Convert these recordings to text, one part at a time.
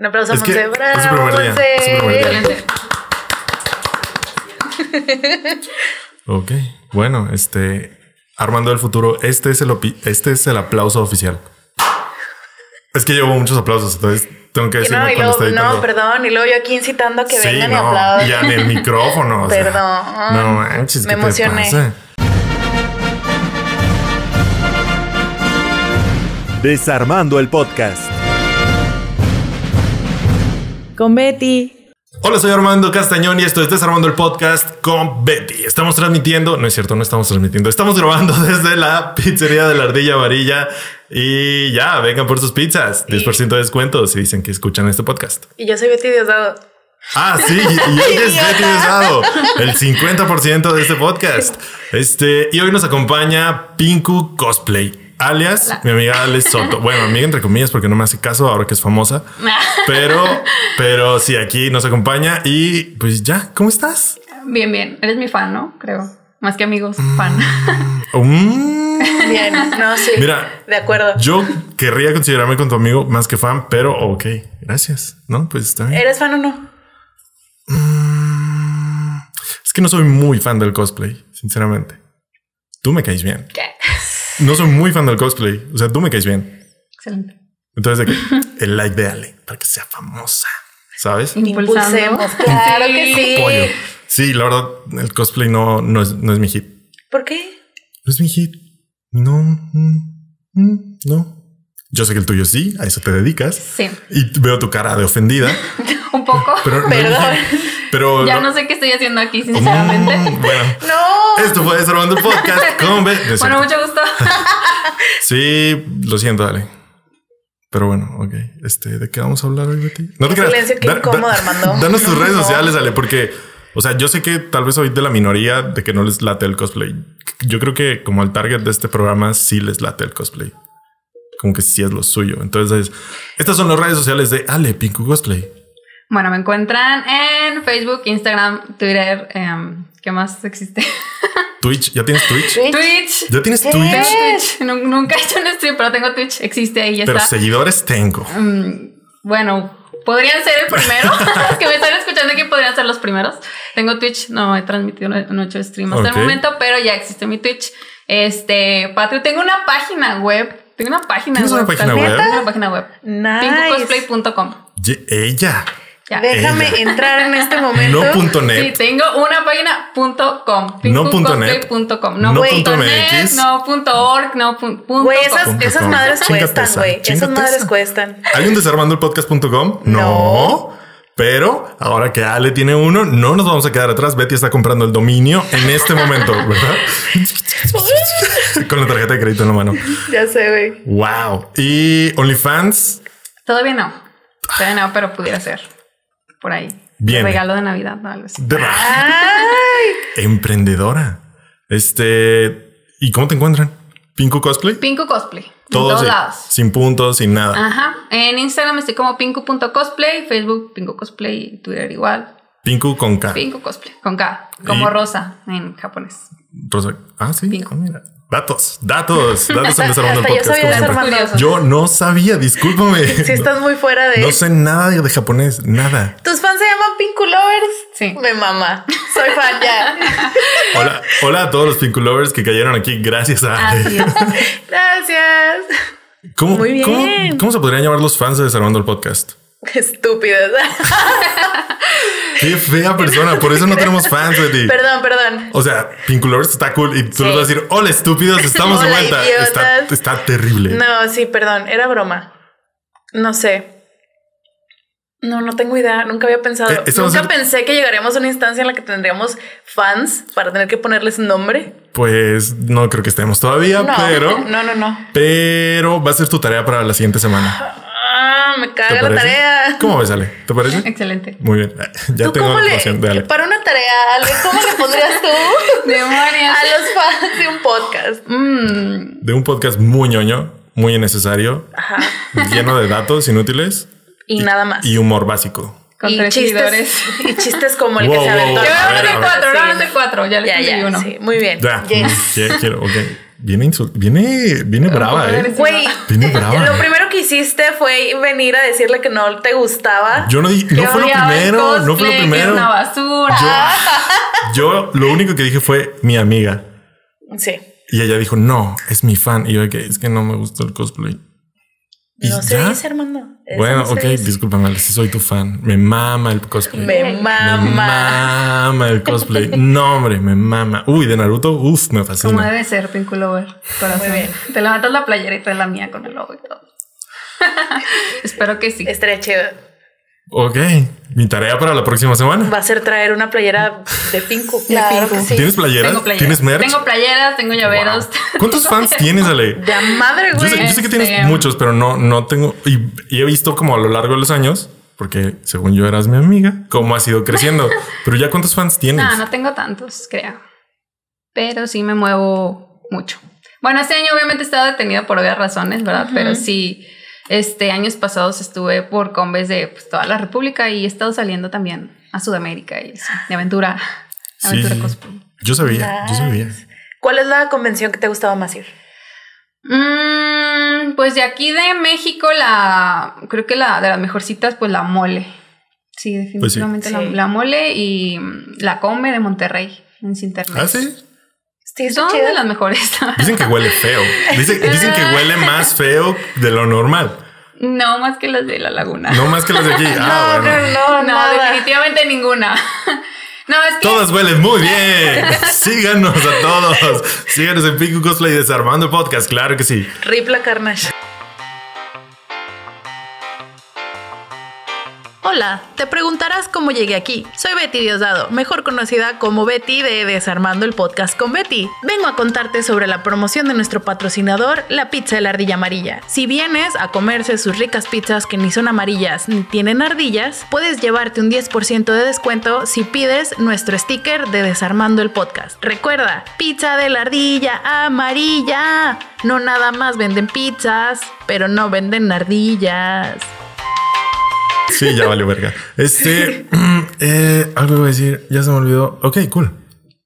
Un aplauso a Es que Monse. Bravo, Monse. Ok, bueno, este Armando del futuro, este es el este es el aplauso oficial. Es que llevo muchos aplausos, entonces tengo que Y decirme no, y cuando luego, está editando. no, perdón. Y luego yo aquí incitando a que Sí, vengan y no, aplaudan. ya en el micrófono. o sea, Perdón. no manches, Me ¿qué te emocioné. pasa? Desarmando el podcast. Con Betty. Hola, soy Armando Castañón y esto es Desarmando el Podcast con Betty. Estamos transmitiendo, no es cierto, no estamos transmitiendo, estamos grabando desde la pizzería de la Ardilla Varilla y ya, vengan por sus pizzas. 10% de descuento si dicen que escuchan este podcast. Y yo soy Betty Diosdado. Ah, sí, y ella es Betty Diosdado, el 50% de este podcast. Este, y hoy nos acompaña Pinku Cosplay, alias mi amiga Alex Soto. Bueno, amiga entre comillas, porque no me hace caso ahora que es famosa. Pero, pero sí, aquí nos acompaña y pues ya, ¿cómo estás? Bien, bien. Eres mi fan, ¿no? Creo. Más que amigos, fan. Mm, Bien, no, sí. Mira, De acuerdo. yo querría considerarme con tu amigo más que fan, pero ok, gracias. No, pues está bien. ¿Eres fan o no? Es que no soy muy fan del cosplay, sinceramente. Tú me caes bien. ¿Qué? No soy muy fan del cosplay. O sea, tú me caes bien. Excelente. Entonces, de que el like de Ale para que sea famosa, ¿sabes? Impulsemos. Claro que sí. Sí, la verdad, el cosplay no, no, es, no es mi hit. ¿Por qué? No es mi hit. No, mm, mm, no. Yo sé que el tuyo sí, a eso te dedicas. Sí. Y veo tu cara de ofendida. Un poco. Pero no es mi Perdón. hit. Pero ya no sé qué estoy haciendo aquí, sinceramente. Mm, bueno, No. esto fue Desarmando el Podcast con B. No bueno, mucho gusto. Sí, lo siento, dale. Pero bueno, ok. Este, ¿de qué vamos a hablar hoy, Betty? No te creas. Silencio, qué incómodo, Armando. Danos tus redes No. sociales, Ale, porque, o sea, yo sé que tal vez soy de la minoría de que no les late el cosplay. Yo creo que como el target de este programa sí les late el cosplay. Como que sí es lo suyo. Entonces, estas son las redes sociales de Ale Pinku Cosplay. Bueno, me encuentran en Facebook, Instagram, Twitter. em, ¿Qué más existe? Twitch, ¿ya tienes Twitch? Twitch. Twitch. ¿Ya tienes ¿Qué? Twitch? Twitch. Nu- Nunca he hecho un stream, pero tengo Twitch. Existe ahí, ya Pero está. seguidores tengo. Mm, bueno, podrían ser el primero. Los que me están escuchando aquí podrían ser los primeros. Tengo Twitch, no he transmitido, no he no he hecho stream hasta el momento, pero ya existe mi Twitch. Este, Patrio, tengo una página web. Tengo una página ¿Tienes web. una página web? Tengo una página web. Nice. Pinkcosplay.com. Ella. Ya. Déjame Ella. entrar en este momento. No punto Sí, net. tengo una página punto com. No punto net. Pinkcosplay.com. No, No punto punto net, MX. no punto org, no pun- punto Güey, com. esas, Punto esas com. madres cuestan, güey. Esas madres cuestan. ¿Hay un desarmandoelpodcast.com? No. No. Pero ahora que Ale tiene uno, no nos vamos a quedar atrás. Betty está comprando el dominio en este momento, ¿verdad? Con la tarjeta de crédito en la mano. Ya sé, güey. Wow. Y OnlyFans. Todavía no. Todavía no, pero pudiera ser. Por ahí. Viene. Regalo de Navidad o algo así. Emprendedora. Este. ¿Y cómo te encuentran? Pinku Cosplay. Pinku Cosplay. En Todo todos lados. sin puntos, sin nada. Ajá. En Instagram estoy como pinku.cosplay, Facebook Pinku Cosplay, Twitter igual. Pinku con K. Pinku Cosplay, con K. Como Y- rosa en japonés. Rosa- Ah, sí. Pinku. Ah, mira. Datos, datos, datos en Desarmando el yo Podcast. Yo no sabía, discúlpame. Si estás muy fuera de. No sé nada de japonés, nada. Tus fans se llaman Pinku Lovers. Sí. Me mama. Soy fan ya. Hola, hola a todos los Pinku Lovers que cayeron aquí gracias a. Así es. Gracias. ¿Cómo, Muy bien. ¿cómo, cómo se podrían llamar los fans de Desarmando el Podcast? Estúpidos. Qué fea persona, por eso no tenemos fans, Betty. perdón, perdón. O sea, Pinku Lovers está cool y tú Sí. les vas a decir, hola estúpidos, estamos de vuelta. Está, está terrible. No, sí, perdón. Era broma. No sé. No, no tengo idea. Nunca había pensado. Eh, Nunca ser- pensé que llegaríamos a una instancia en la que tendríamos fans para tener que ponerles nombre. Pues no creo que estemos todavía, No, pero. no, no, no. Pero va a ser tu tarea para la siguiente semana. Ah, me ¿Te caga la tarea. ¿Cómo ves, Ale? ¿Te parece? Excelente. Muy bien. Ya ¿Tú tengo cómo la le, información de Ale. para una tarea, Ale, ¿cómo le pondrías tú Demonios. a los fans de un podcast? Mm, De un podcast muy ñoño, muy innecesario, Ajá. lleno de datos inútiles Y nada más. y humor básico. con y tres seguidores. seguidores. Y chistes como el Wow, que se wow, aventó. wow. No a de cuatro, Sí. no de cuatro. Ya le Ya, ya, uno. sí, muy bien. Ya, Yes. ya quiero, ok. Viene, viene, viene brava, eh. Güey, Viene brava. lo primero que hiciste fue venir a decirle que no te gustaba. Yo no dije, no fue lo primero, no fue lo primero. una basura. Yo lo único que dije fue mi amiga. Sí. Y ella dijo, no, es mi fan. Y yo, que es que no me gustó el cosplay. ¿Y No se ya? dice, Armando. Bueno, ok, discúlpame, si soy tu fan. Me mama el cosplay. Me Me mama. mama el cosplay. No, hombre, me mama. Uy, de Naruto, uff, me Como fascina. debe ser, Pink Lover. Corazón. Muy bien. Te levantas la playera y traes la mía con el logo y todo. Espero que sí. Estaría chido. Ok, mi tarea para la próxima semana. Va a ser traer una playera de Pinku. Claro que sí. ¿Tienes playeras? Tengo playeras. ¿Tienes merch? Tengo playeras, tengo llaveros. Wow. ¿Cuántos fans tienes, Ale? De madre, Yo güey. sé, yo sé que tienes Este- muchos, pero no, no tengo. Y, y he visto como a lo largo de los años, porque según yo eras mi amiga, cómo has ido creciendo. pero ya cuántos fans tienes. No, no tengo tantos, creo. Pero sí me muevo mucho. Bueno, este año obviamente he estado detenida por obvias razones, ¿verdad? Pero sí, este años pasados estuve por combes de pues, toda la República y he estado saliendo también a Sudamérica y sí, de aventura, aventura sí. cosplay. Yo sabía, yo sabía. ¿Cuál es la convención que te gustaba más ir? Mm, pues de aquí de México, la creo que la de las mejorcitas, pues la mole. Sí, definitivamente Pues sí. La, Sí. la mole y mm, la come de Monterrey en Cintermex. ¿Ah, sí? Sí, Son de las mejores. Dicen que huele feo. Dicen, dicen que huele más feo de lo normal. no más que las de la laguna. No más que las de aquí. Ah, no, bueno. no, no, No, nada. definitivamente ninguna. No, es que Todas huelen muy bien. Síganos a todos. Síganos en Pico Cosplay Desarmando Podcast. Claro que sí. Rip la Carnage. Hola, te preguntarás cómo llegué aquí. Soy Betty Diosdado, mejor conocida como Betty de Desarmando el Podcast con Betty. Vengo a contarte sobre la promoción de nuestro patrocinador, la pizza de la ardilla amarilla. Si vienes a comerse sus ricas pizzas que ni son amarillas ni tienen ardillas, puedes llevarte un 10% de descuento si pides nuestro sticker de Desarmando el Podcast. Recuerda, pizza de la ardilla amarilla. No nada más venden pizzas, pero no venden ardillas. Sí, ya valió verga. Este, eh, algo iba a decir, ya se me olvidó. Ok, cool.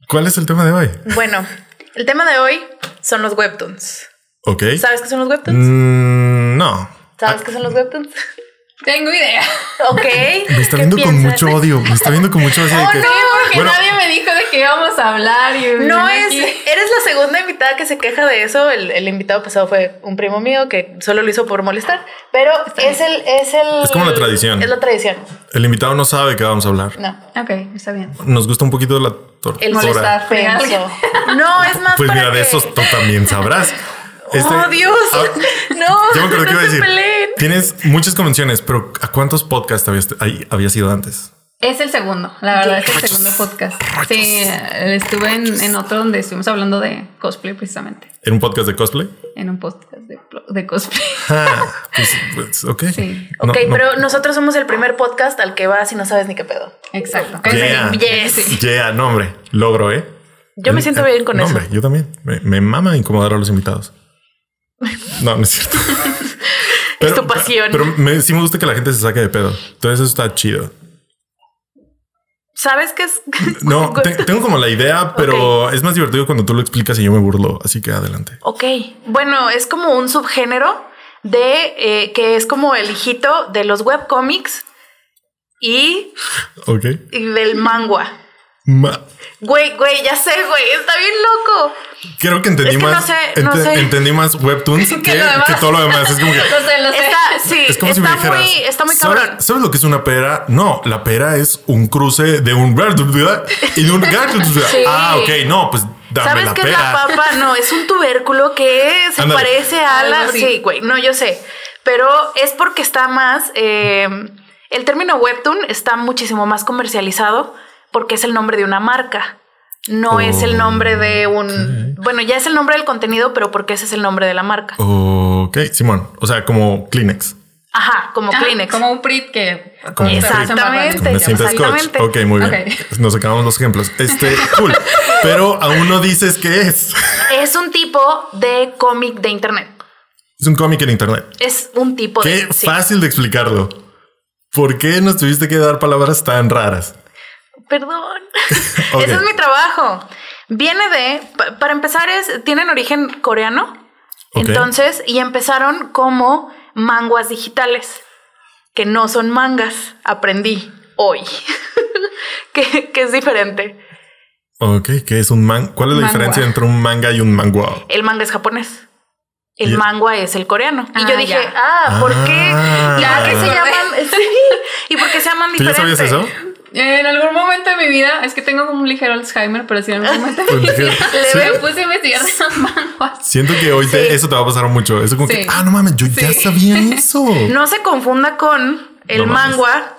¿Cuál es el tema de hoy? Bueno, el tema de hoy son los webtoons. Ok. ¿Sabes qué son los webtoons? Mm, no. ¿Sabes qué son los webtoons? tengo idea. Ok. Me está ¿qué viendo con piensas? mucho odio. Me está viendo con mucho odio. de Oh, que- no, Porque Bueno. nadie me dijo de qué íbamos a hablar. Y No es, aquí. eres la segunda invitada que se queja de eso. El, el invitado pasado fue un primo mío que solo lo hizo por molestar, pero es el, es el. Es como la tradición. Es la tradición. El invitado no sabe de qué vamos a hablar. No. Ok, está bien. Nos gusta un poquito la tortura. El Molestar. No, es más Pues para mira, de que- eso tú también sabrás. Este- ¡Oh, Dios! Ah, no, ya me acuerdo no que iba a decir. peleen. Tienes muchas convenciones, pero ¿a cuántos podcasts habías, habías ido antes? Es el segundo, la verdad, es el segundo podcast. Sí, estuve en, en otro donde estuvimos hablando de cosplay precisamente. ¿En un podcast de cosplay? En un podcast de, de cosplay. Ah, pues, pues, ok. Sí. No, Ok, no. pero nosotros somos el primer podcast al que vas y no sabes ni qué pedo. Exacto. Yeah. Yes. Yeah, no, hombre. Logro, ¿eh? Yo me siento Eh, bien con no, eso. Hombre, yo también. Me, me mama incomodar a los invitados. No, no es cierto. Es tu pasión. Pero me, sí me gusta que la gente se saque de pedo. Entonces eso está chido. ¿Sabes qué es? No, te- tengo como la idea, pero es más divertido cuando tú lo explicas y yo me burlo. Así que adelante. Ok, bueno, es como un subgénero de eh, que es como el hijito de los webcomics y, Ok. y del manga. Ma- Güey, güey, ya sé, güey, está bien loco. Creo que entendí Es que no más. sé, no sé. Entendí más webtoons que, todo lo demás. Es como que. Lo sé, lo sé. Está, sí, Es como si me está dijeras. muy, está muy ¿sabes, cabrón. ¿Sabes lo que es una pera? No, la pera es un cruce de un y de un Ah, ok, no, pues dame ¿Sabes la qué es la papa? No, es un tubérculo que se parece a la. Sí, güey, no, yo sé. Pero es porque está más. eh, el término webtoon está muchísimo más comercializado porque es el nombre de una marca. No es el nombre de un. Bueno, ya es el nombre del contenido, pero porque ese es el nombre de la marca. Ok, Simón. O sea, como Kleenex. Ajá, como Ajá, Kleenex. Como un Prit que. Como un Exactamente. Scotch. Exactamente. Ok, muy bien. Nos sacamos los ejemplos. Este, cool. Pero aún no dices qué es. Es un tipo de cómic de internet. Es un cómic en internet. Es un tipo Qué de. sí. fácil de explicarlo. ¿Por qué nos tuviste que dar palabras tan raras? Perdón. Ese es mi trabajo. Viene de, pa- para empezar, es, tienen origen coreano. Entonces, y empezaron como manguas digitales, que no son mangas. Aprendí hoy. que, que es diferente. Ok, ¿qué es un man? ¿Cuál es la Mangua. diferencia entre un manga y un mangua? El manga es japonés. El Y- mangua es el coreano. y Ah, yo dije, ya. ah, ¿por qué? Ah. Ya que se Ya. llaman. Sí. ¿Y por qué se llaman ¿Tú ya sabías eso? En algún momento de mi vida, es que tengo como un ligero Alzheimer, pero sí en algún momento de mi vida sí. me puse a investigar de manguas. Siento que hoy te- Sí. eso te va a pasar mucho. Eso como que, Sí. ah, no mames, yo ya sabía eso. No se confunda con el No mames. mangua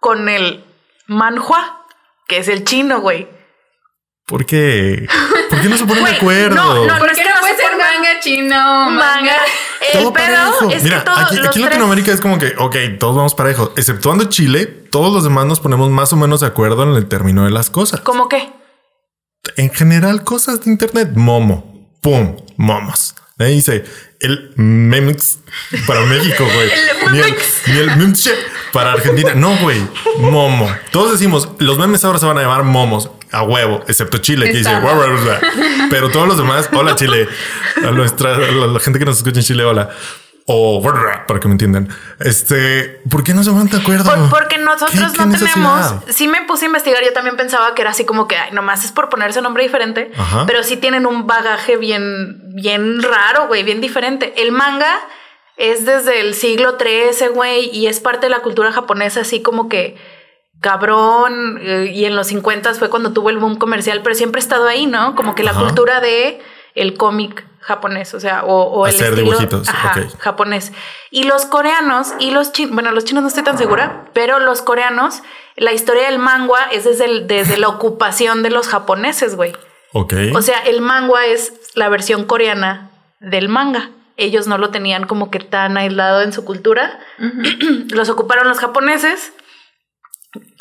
con el manhua, que es el chino, güey. ¿Por qué? ¿Por qué no se ponen de acuerdo? no, no, ¿Por es qué que no no puede se ser manga chino, Manga. manga? El Todo pedo parejo. es Mira, que todos aquí, los aquí en tres- Latinoamérica es como que, ok, todos vamos parejo. Exceptuando Chile, todos los demás nos ponemos más o menos de acuerdo en el término de las cosas. ¿Cómo qué? En general, cosas de internet, momo, pum, momos. Ahí dice el memix para México, güey. El Ni el, memix. ni el memche para Argentina. No, güey, momo. Todos decimos, los memes ahora se van a llamar momos a huevo, excepto Chile, que dice, Está. "Bla, bla, bla, bla". pero todos los demás, hola Chile, a nuestra, a la, gente que nos escucha en Chile, hola. O para que me entiendan. Este, ¿por qué no se van de acuerdo? Por- porque nosotros ¿Qué- qué no tenemos. Sí me puse a investigar. Yo también pensaba que era así como que ay, nomás es por ponerse nombre diferente, Ajá. pero sí tienen un bagaje bien, bien raro, güey, bien diferente. El manga es desde el siglo XIII, güey, y es parte de la cultura japonesa, así como que cabrón. eh, y en los 50 fue cuando tuvo el boom comercial, pero siempre ha estado ahí, ¿no? Como que la Ajá. cultura de el cómic japonés, o sea, o, o el Hacer estilo dibujitos, ajá, ok. japonés. Y los coreanos y los chinos, bueno, los chinos no estoy tan segura, pero los coreanos, la historia del manga es desde, el- desde la ocupación de los japoneses, güey. Ok. O sea, el manga es la versión coreana del manga. Ellos no lo tenían como que tan aislado en su cultura. los ocuparon los japoneses.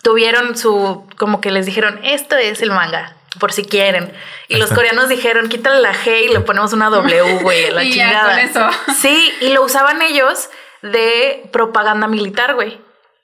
Tuvieron su, como que les dijeron, esto es el manga, por si quieren. Y los coreanos dijeron, quítale la G y le ponemos una W, güey, a la Y ya, chingada. con eso. Sí, y lo usaban ellos de propaganda militar, güey.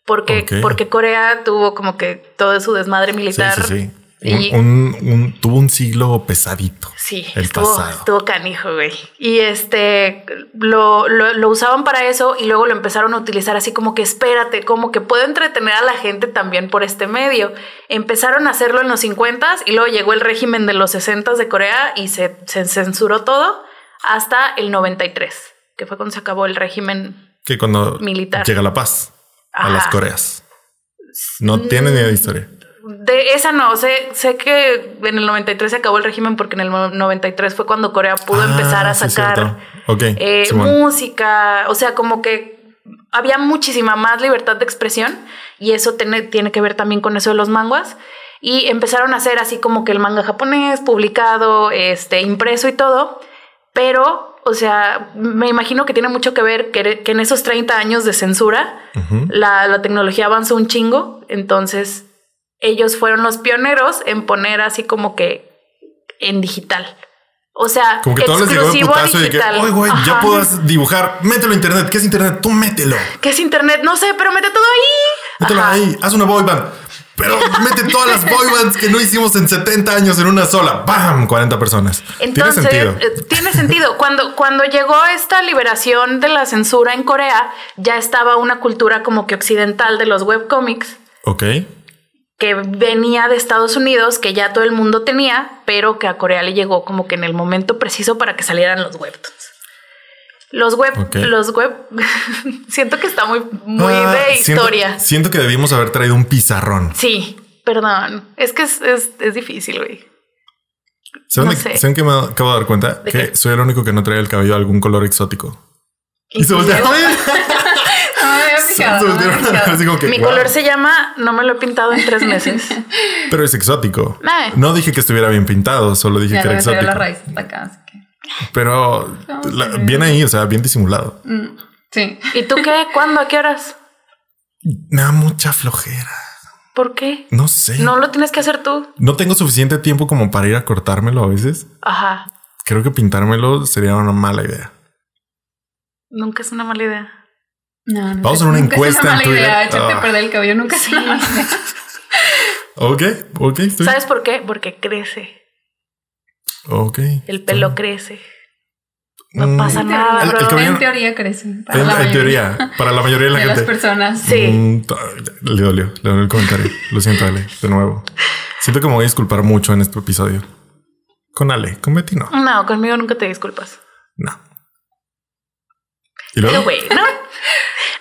Porque, porque Corea tuvo como que todo su desmadre sí, militar. sí, sí. Y- Un, un- un- tuvo un siglo pesadito. Sí, el estuvo, pasado. estuvo canijo, güey. Y este lo, lo, lo usaban para eso y luego lo empezaron a utilizar así como que espérate, como que puedo entretener a la gente también por este medio. Empezaron a hacerlo en los 50 y luego llegó el régimen de los 60 de Corea y se, se censuró todo hasta el 93, que fue cuando se acabó el régimen. Que cuando Militar. llega la paz a las Coreas. No tiene ni idea de historia. De esa no, sé, sé que en el 93 se acabó el régimen porque en el 93 fue cuando Corea pudo Ah, empezar a sí, sacar eh, Simón. música, o sea, como que había muchísima más libertad de expresión y eso tiene, tiene que ver también con eso de los manguas. Y empezaron a hacer así como que el manga japonés, publicado, este, impreso y todo, pero, o sea, me imagino que tiene mucho que ver que, que en esos 30 años de censura, la, la tecnología avanzó un chingo, entonces ellos fueron los pioneros en poner así como que en digital. O sea, Como que les exclusivo de que, digital. oye, güey, ya puedas dibujar, mételo a internet. ¿Qué es internet? Tú mételo. ¿Qué es internet? No sé, pero mete todo ahí. Mételo Ajá. ahí. Haz una boy band. Pero mete todas las boy bands que no hicimos en 70 años en una sola. ¡Bam! 40 personas. Entonces, Tiene sentido. eh, tiene sentido. Cuando, cuando llegó esta liberación de la censura en Corea, ya estaba una cultura como que occidental de los webcomics Ok. Que venía de Estados Unidos, que ya todo el mundo tenía, pero que a Corea le llegó como que en el momento preciso para que salieran los webtoons. Los web, los web, siento que está muy, muy Ah, de historia. Siento, que debimos haber traído un pizarrón. Sí, perdón. Es que es, es, es difícil, güey. ¿Saben, No de- sé. ¿saben qué me acabo de dar cuenta? ¿De que qué? soy el único que no trae el cabello de algún color exótico. Y se voltearon No que, Mi "Wow". color se llama, no me lo he pintado en tres meses. Pero es exótico. No dije que estuviera bien pintado, solo dije Ya que era exótico. la raíz hasta acá. así que- Pero la- bien ahí, o sea, bien disimulado. Mm, Sí. ¿Y tú qué? ¿Cuándo? ¿A qué horas? Me da mucha flojera. ¿Por qué? No sé. No lo tienes que hacer tú. No tengo suficiente tiempo como para ir a cortármelo a veces. Ajá. Creo que pintármelo sería una mala idea. Nunca es una mala idea. No, no Vamos a hacer una Nunca es encuesta en mala Twitter. idea. Echarte Ah. a perder el cabello nunca es una mala idea. Ok, ok, estoy. ¿Sabes por qué? Porque crece. Ok. El pelo crece. No Mm, pasa nada, el- el bro. cabello- En teoría crecen. para En, la en teoría, para la mayoría de la de las gente. personas. Sí. Mm, le dolió, le dolió el comentario. Lo siento, Ale, de nuevo. Siento que me voy a disculpar mucho en este episodio. Con Ale, con Betty no. No, conmigo nunca te disculpas. No. ¿Y luego? Pero güey, no.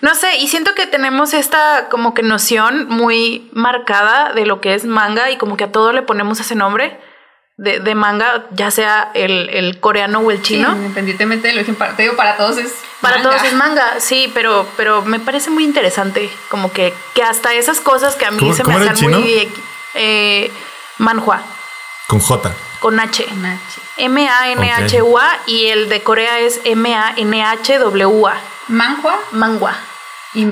No sé, y siento que tenemos esta como que noción muy marcada de lo que es manga y como que a todo le ponemos ese nombre de, de manga, ya sea el, el coreano o el Sí, chino. independientemente de lo que para, te digo, para todos es. Para manga. todos es manga, sí, pero, pero me parece muy interesante. Como que, que hasta esas cosas que a mí ¿Cómo- se me hacen muy. Eh, manhua, Con J. con H. M-A-N-H-U-A y el de Corea es M-A-N-H-W-A. Manhua. Manhua. Y,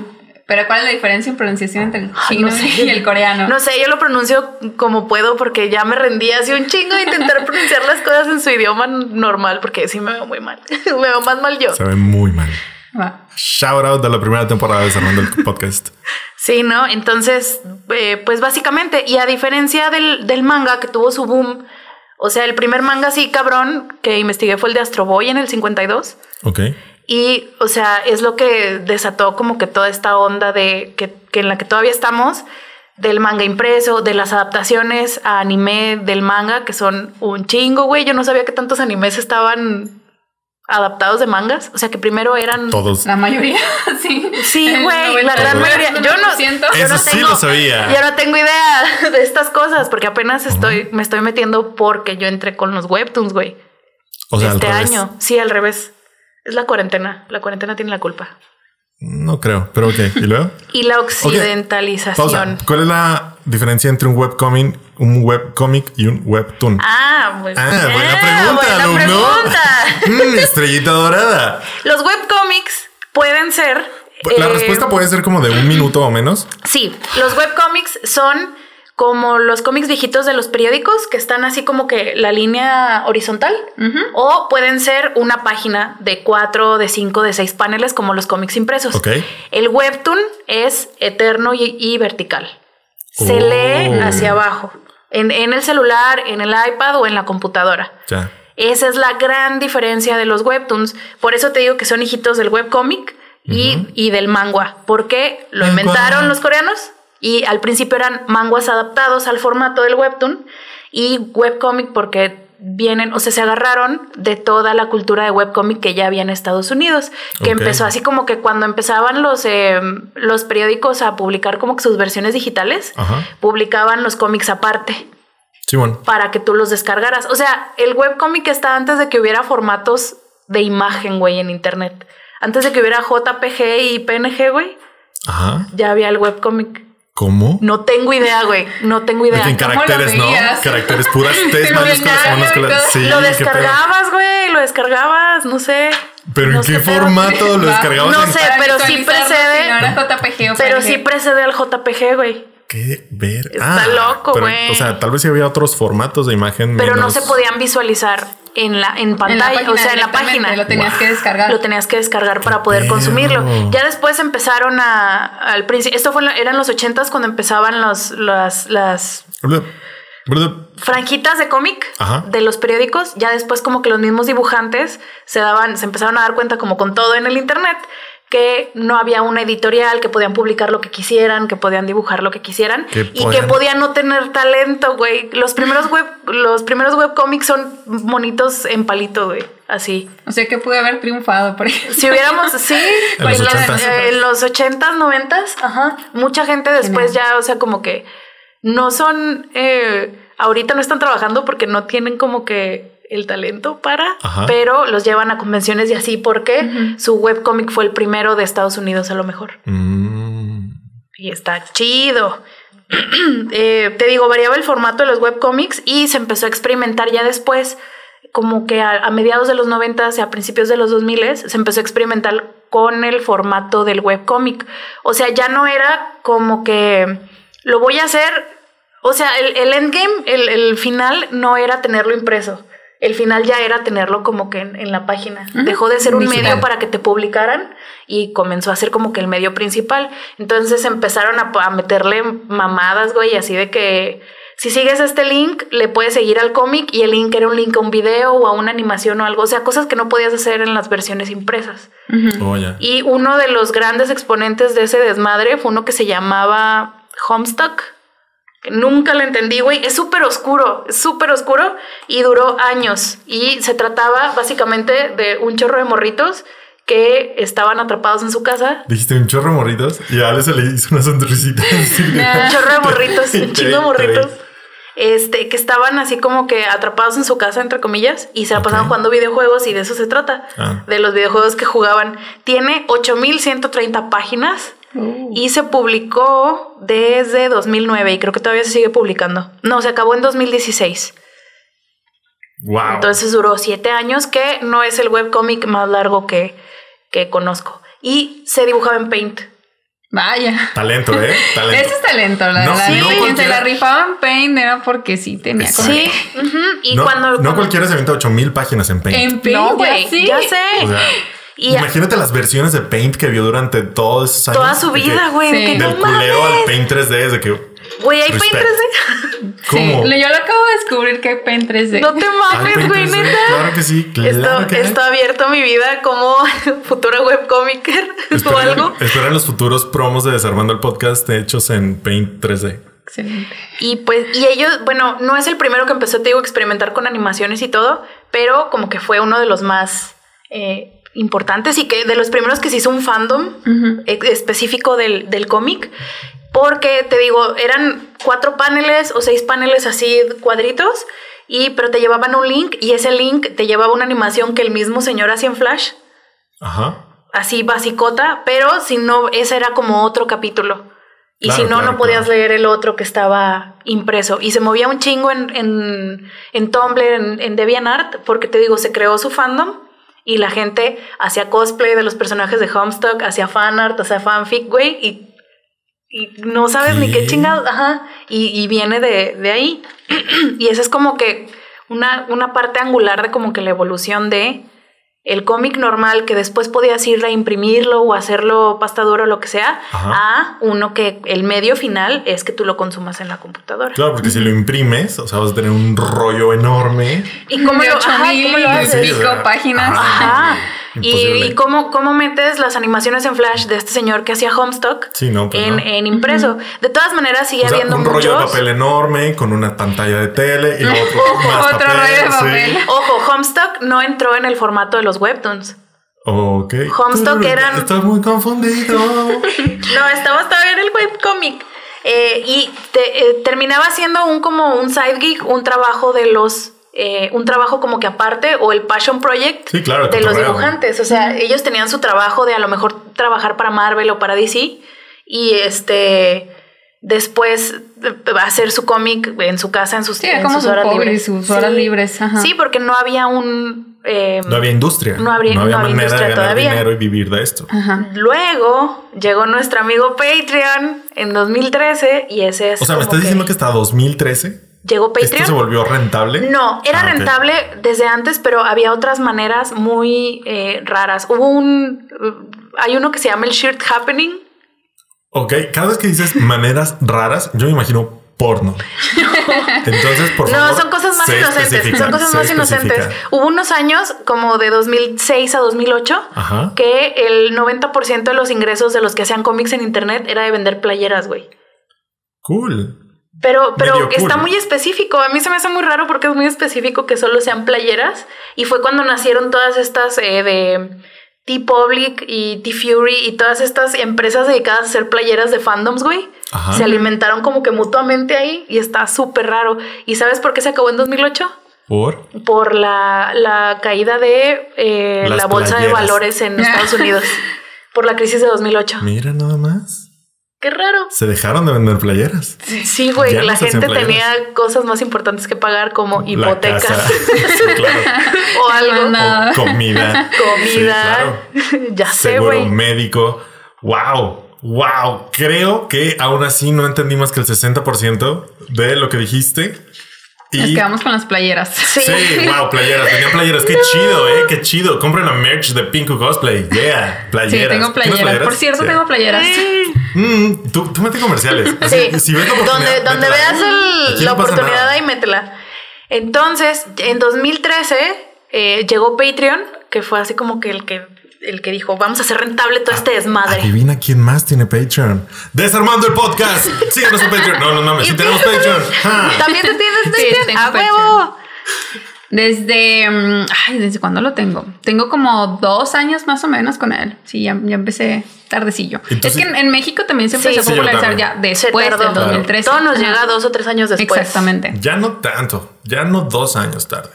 pero ¿cuál es la diferencia en pronunciación entre el chino no sé. y el coreano? No sé, yo lo pronuncio como puedo porque ya me rendí hace un chingo de intentar pronunciar las cosas en su idioma normal porque sí me veo muy mal. me veo más mal yo. Se ve muy mal. Va. Shout out de la primera temporada de Desarmando el podcast. Sí, ¿no? Entonces, eh, pues básicamente, y a diferencia del, del manga que tuvo su boom, o sea, el primer manga así cabrón que investigué fue el de Astro Boy en el 52. Ok. Y, o sea, es lo que desató como que toda esta onda de que, que en la que todavía estamos, del manga impreso, de las adaptaciones a anime del manga, que son un chingo, güey. Yo no sabía que tantos animes estaban adaptados de mangas. O sea, que primero eran... Todos. La mayoría, sí. Sí, güey, la 90, gran mayoría. Yo no, 90%. yo no Eso sí lo sabía. Yo no tengo idea de estas cosas porque apenas estoy, me estoy metiendo porque yo entré con los webtoons, güey. O sea, este al revés. año. Sí, al revés. Es la cuarentena. La cuarentena tiene la culpa. No creo, pero ok. ¿Y luego? Y la Pausa. occidentalización. ¿Cuál es la diferencia entre un webcomic, un webcomic y un webtoon? Ah, muy Ah, buena pregunta, buena pregunta. Mm, estrellita dorada. Los webcomics pueden ser. La eh, respuesta puede ser como de un minuto o menos. Sí, los webcomics son como los cómics viejitos de los periódicos que están así como que la línea horizontal o pueden ser una página de cuatro, de cinco, de seis paneles como los cómics impresos. El webtoon es eterno y, y vertical. Se Oh. lee hacia abajo, en, en el celular, en el iPad o en la computadora. Ya. Esa es la gran diferencia de los webtoons. Por eso te digo que son hijitos del webcomic y, y del manga. Porque lo Mangua. inventaron los coreanos y al principio eran manguas adaptados al formato del webtoon y webcomic porque vienen, o sea, se agarraron de toda la cultura de webcomic que ya había en Estados Unidos, que empezó así como que cuando empezaban los, eh, los periódicos a publicar como que sus versiones digitales, Ajá. publicaban los cómics aparte Sí, bueno. para que tú los descargaras. O sea, el webcomic está antes de que hubiera formatos de imagen, güey, en internet. Antes de que hubiera JPG y PNG, güey, Ajá. ya había el webcomic. ¿Cómo? No tengo idea, güey. No tengo idea. en ¿cómo caracteres, ¿no? Caracteres puras, T Lo mayúsculas. Sí, lo descargabas, güey. Lo descargabas, no sé. ¿Pero No en qué pero- formato lo descargabas? No sé. Pero sí precede- si no era JPG o Pero sí precede al JPG, güey. ¿Qué ver? Está loco, pero, güey. O sea, tal vez sí había otros formatos de imagen. Pero no se podían visualizar en la en En la pantalla, página o sea, en la página. Lo tenías que descargar. Lo tenías que descargar para poder consumirlo. Ya después empezaron a al principio, esto fue eran los ochentas cuando empezaban los las las franjitas de cómic de los periódicos. Ya después como que los mismos dibujantes se daban, se empezaron a dar cuenta como con todo en el internet que no había una editorial, que podían publicar lo que quisieran, que podían dibujar lo que quisieran Que y que podían- no tener talento, güey. Los primeros web, los primeros webcomics son monitos en palito, güey, así. O sea que pude haber triunfado. Por ejemplo. Si hubiéramos, sí, En los en, los, 80s. eh, los 80s, 90s, ajá, mucha gente después ya, o sea, como que no son, eh, ahorita no están trabajando porque no tienen como que el talento para, Ajá. pero los llevan a convenciones y así porque su webcomic fue el primero de Estados Unidos a lo mejor. Mm. Y está chido. Eh, te digo, variaba el formato de los webcomics y se empezó a experimentar ya después, como que a, a mediados de los 90 y a principios de los 2000 se empezó a experimentar con el formato del webcomic. O sea, ya no era como que lo voy a hacer, o sea, el, el endgame, el, el final no era tenerlo impreso. El final ya era tenerlo como que en, en la página. Dejó de ser un Digital. medio para que te publicaran y comenzó a ser como que el medio principal. Entonces empezaron a, a meterle mamadas, güey, así de que Si sigues este link, le puedes seguir al cómic y el link era un link a un video o a una animación o algo, o sea, cosas que no podías hacer en las versiones impresas. Oh. Y uno de los grandes exponentes de ese desmadre fue uno que se llamaba Homestuck. Nunca lo entendí, güey. Es súper oscuro, es súper oscuro y duró años. Y se trataba básicamente de un chorro de morritos que estaban atrapados en su casa. Dijiste un chorro de morritos y a Ale se le hizo una sonrisita. Un chorro de morritos, un chingo de morritos. Este, que estaban así como que atrapados en su casa, entre comillas, y se la pasaban Ok. jugando videojuegos y de eso se trata. Ah. De los videojuegos que jugaban. Tiene 8130 páginas. Y se publicó desde 2009 y creo que todavía se sigue publicando. No, se acabó en 2016. Wow. Entonces duró siete años, que no es el webcómic más largo que, que conozco. Y se dibujaba en Paint. Vaya. Talento, ¿eh? Talento. Ese es talento, la No, verdad. sí, no Y se la rifaban Paint era porque sí tenía Sí. ujú, Y no, cuando. no cuando- cualquiera se avienta 8000 páginas en Paint. En Paint, No, güey. ya sí. Ya sé. O sea, Y a- imagínate las versiones de Paint que vio durante todos esos años. toda su vida, güey. de Sí. que no Del culero al. Paint 3D, es de que. Güey, hay Paint Respect. 3D. ¿Cómo? Sí, yo lo acabo de descubrir que hay Paint 3D. No te mames, güey, 3D, neta. Claro que sí. Claro Esto, que ha abierto mi vida como futura webcomicer o algo. Esperen los futuros promos de Desarmando el Podcast hechos en Paint 3D. Excelente. Y pues, y ellos, bueno, no es el primero que empezó, te digo, a experimentar con animaciones y todo, pero como que fue uno de los más eh, importantes y que de los primeros que se hizo un fandom e- específico del, del cómic. Porque te digo, eran cuatro paneles o seis paneles así cuadritos, y, pero te llevaban un link y ese link te llevaba una animación que el mismo señor hacía en Flash, Ajá. así basicota, pero si no, ese era como otro capítulo. Y Claro, si no, claro, no podías claro. leer el otro que estaba impreso. Y se movía un chingo en, en, en Tumblr, en, en DeviantArt, porque te digo, se creó su fandom y la gente hacía cosplay de los personajes de Homestuck, hacía fanart, hacía fanfic, güey, y, y no sabes ni qué ¿Qué? chingados, ajá, y, y viene de, de ahí. y esa es como que una, una parte angular de como que la evolución de el cómic normal que después podías ir a imprimirlo o hacerlo pasta dura o lo que sea, Ajá. a uno que el medio final es que tú lo consumas en la computadora. Claro, porque si lo imprimes, o sea, vas a tener un rollo enorme. ¿Y cómo lo, ajá, 8000 ¿cómo lo y haces? pico páginas. Ajá. Y, Imposible. y cómo, cómo metes las animaciones en Flash de este señor que hacía Sí, no, pues en, no. en impreso. De todas maneras, sigue O sea, habiendo un rollo de papel enorme con una pantalla de tele y luego otro, más Otro papel, rollo de sí. papel. Ojo, Homestuck no entró en el formato de los webtoons. Ok. Homestuck Tú eran- Estás muy confundido. No, estamos todavía en el webcomic. Eh, y te- eh, terminaba siendo un como un side gig, un trabajo de los. Eh, un trabajo como que aparte o el passion project Sí, claro, de los dibujantes. O sea, ellos tenían su trabajo de a lo mejor trabajar para Marvel o para DC y este después eh, hacer su cómic en su casa, en sus, Sí, en como sus su horas libres. sus horas libres, ajá. Sí, porque no había un... eh, No había industria. No habría- no había manera industria de ganar todavía. dinero y vivir de esto. Ajá. Luego llegó nuestro amigo Patreon en 2013 y ese es... O sea, ¿me estás diciendo que hasta 2013 llegó esto Patreon. se volvió rentable? No, era Ah, rentable desde antes, pero había otras maneras muy eh, raras. Hubo un... Hay uno que se llama el Shirt Happening. Ok, cada vez que dices maneras raras, yo me imagino porno. Entonces, por favor. No, son cosas más inocentes. Son cosas más inocentes. Hubo unos años, como de 2006 a 2008, Ajá. que el 90% de los ingresos de los que hacían cómics en internet era de vender playeras, güey. Cool. Pero, pero cool. está muy específico. A mí se me hace muy raro porque es muy específico que solo sean playeras. Y fue cuando nacieron todas estas eh, de T-Public y T-Fury y todas estas empresas dedicadas a hacer playeras de fandoms, güey. Ajá. Se alimentaron como que mutuamente ahí y está súper raro. ¿Y sabes por qué se acabó en 2008? Por. Por la, la caída de eh, la bolsa de valores en Estados Unidos. por la crisis de 2008. Mira nada más. Qué raro. Se dejaron de vender playeras. Sí, güey, Ya la no gente tenía cosas más importantes que pagar como La hipotecas casa. Sí, claro. o algo. Nada. O comida. Comida. Sí, claro. ya sé, Seguro güey. médico. Wow. Wow. Creo que aún así no entendí más que el 60% de lo que dijiste. Nos Y quedamos con las playeras. Sí. Sí, wow, playeras. Tenía playeras. Qué chido, eh. Qué chido. Compren la merch de Pinku Cosplay. Yeah, Sí, playeras. tengo ¿Tienes playeras. Por cierto, Sí. tengo playeras. Sí. Mm, tú, tú mete comerciales. Así, Sí, Si ves la donde, donde veas el- la no oportunidad ahí, métela. Entonces, en 2013 eh, llegó Patreon, que fue así como que el que el que dijo, vamos a hacer rentable todo este desmadre. Adivina quién más tiene Patreon. Desarmando el podcast. Síganos en Patreon. No, no sí Y tenemos Patreon. Ja. También tú tienes Patreon. ¡A Patreon. huevo! Desde. mm, Ay, ¿desde cuándo lo tengo? Tengo como dos años más o menos con él. Sí, ya, ya empecé tardecillo. Entonces- es que en, en México también se empezó sí, a popularizar ya después del 2013. Todo nos llega dos o tres años después. Exactamente. Ya no tanto. Ya no dos años tarde.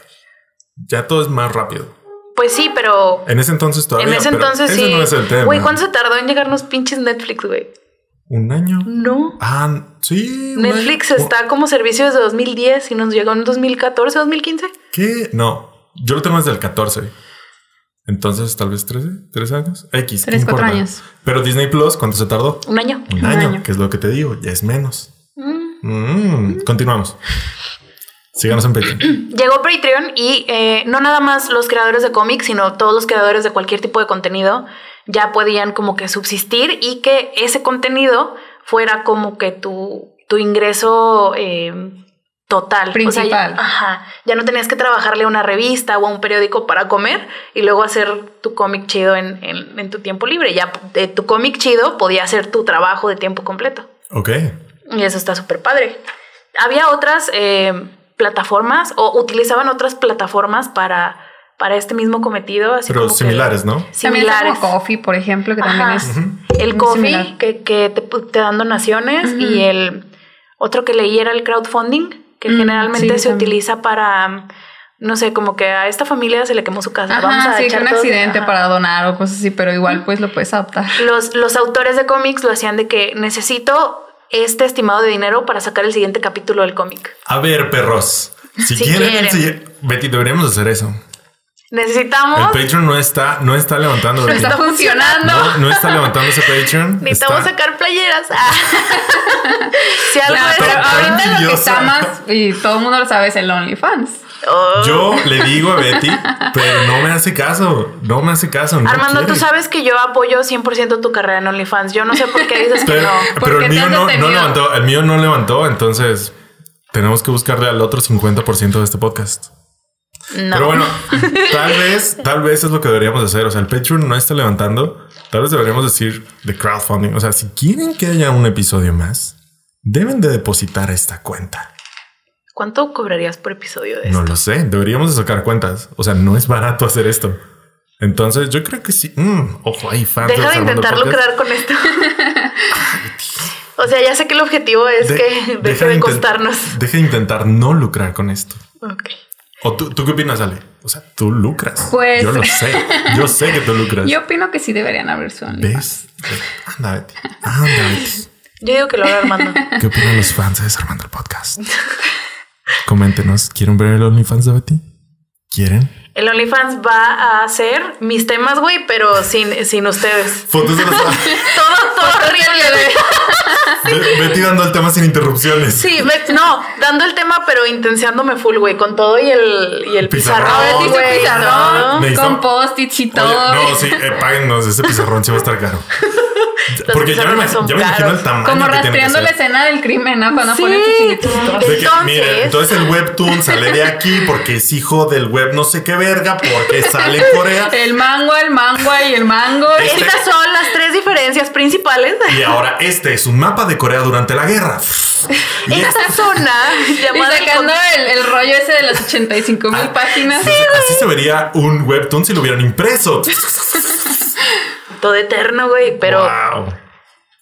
Ya todo es más rápido. Pues sí, pero En ese entonces todavía. en ese pero entonces ese sí. no es el tema. Güey, ¿cuánto se tardó en llegarnos pinches Netflix, güey? ¿Un año? No. Ah, sí. Netflix año. está como servicio desde 2010 y nos llegó en 2014, 2015. ¿Qué? No, yo lo tengo desde el 14. Entonces, tal vez 13, 3 años. X. Tres, no cuatro importa. años. Pero Disney Plus, ¿cuánto se tardó? Un año. Un, Un año, año. que es lo que te digo, ya es menos. Mm. Mm, Continuamos. Síganos en Patreon. Llegó Patreon y eh, no nada más los creadores de cómics, sino todos los creadores de cualquier tipo de contenido ya podían como que subsistir y que ese contenido fuera como que tu, tu ingreso eh, total. O sea, Principal. ya, ajá, ya no tenías que trabajarle a una revista o a un periódico para comer y luego hacer tu cómic chido en, en- en tu tiempo libre. Ya de tu cómic chido podía ser tu trabajo de tiempo completo. Ok. Y eso está súper padre. Había otras eh, plataformas o utilizaban otras plataformas para, para este mismo cometido. Así Pero como que- similares, ¿no? Similares. como Coffee, por ejemplo, que también Ajá. es. El coffee que, que te, te dan donaciones y el otro que leí era el crowdfunding, que Mm, generalmente sí, se también. utiliza para, no sé, como que a esta familia se le quemó su casa. Ajá, Vamos a sí, echar un accidente ajá. para donar o cosas así, pero igual pues lo puedes adaptar. Los, los autores de cómics lo hacían de que necesito este estimado de dinero para sacar el siguiente capítulo del cómic. A ver, perros. Si, Si quieren, quieren. si- Betty, deberíamos hacer eso. El Necesitamos... Patreon no está, no está levantando. Betty. Está funcionando. No, no está levantando ese Patreon. Necesitamos Está- sacar playeras. Ah. si algo es- pero ahorita lo que está más, y todo el mundo lo sabe, es el OnlyFans. Oh. Yo le digo a Betty, pero no me hace caso. No me hace caso. no Armando, quiere. tú sabes que yo apoyo 100% tu carrera en OnlyFans. Yo no sé por qué dices que no. pero ¿Por qué el mío no, no levantó. El mío no levantó. Entonces tenemos que buscarle al otro 50% de este podcast. No. Pero bueno, tal vez, tal vez es lo que deberíamos hacer. O sea, el Patreon no está levantando. Tal vez deberíamos decir de crowdfunding. O sea, si quieren que haya un episodio más, deben de depositar esta cuenta. ¿Cuánto cobrarías por episodio de No esto? lo sé. Deberíamos de sacar cuentas. O sea, no es barato hacer esto. Entonces, yo creo que sí. Mm, ojo, hay fans. Deja de intentar lucrar con esto. o sea, ya sé que el objetivo es De- que deje de intent- costarnos. Deja de intentar no lucrar con esto. Ok. ¿O tú, tú qué opinas, Ale? O sea, tú lucras. Pues- Yo lo sé. Yo sé que tú lucras. Yo opino que sí deberían abrir su OnlyFans. ¿Ves? Anda, Betty. Anda, Betty. Yo digo que lo haga Armando. ¿Qué opinan los fans de Desarmando el Podcast? Coméntenos. ¿Quieren ver el OnlyFans de Betty? ¿Quieren? El OnlyFans va a hacer mis temas, güey, pero sin, sin ustedes. Fotos de los Todo, todo horrible. Be- Betty dando el tema sin interrupciones. Sí, me- no, dando el tema, pero intensiándome full, güey, con todo y el, y el Pizarrón. pizarrón. Güey, pizarrón, con post-its y Oye, todo. no, sí, eh, páguennos. Ese pizarrón sí va a estar caro. Los Porque ya me, son me imagino el tamaño Como que tiene que rastreando la escena del crimen, ¿no? Cuando Sí. que, Entonces- miren, entonces el webtoon sale de aquí porque es hijo del web no sé qué verga, porque sale en Corea. El mango, el mango y el mango. Este- Estas son las tres diferencias principales. Y ahora este es un mapa de Corea durante la guerra. Y Esta zona Y llamada sacando con- el, el rollo ese de las 85 mil páginas. Así, así se vería un webtoon si lo hubieran impreso. todo eterno, güey, pero wow.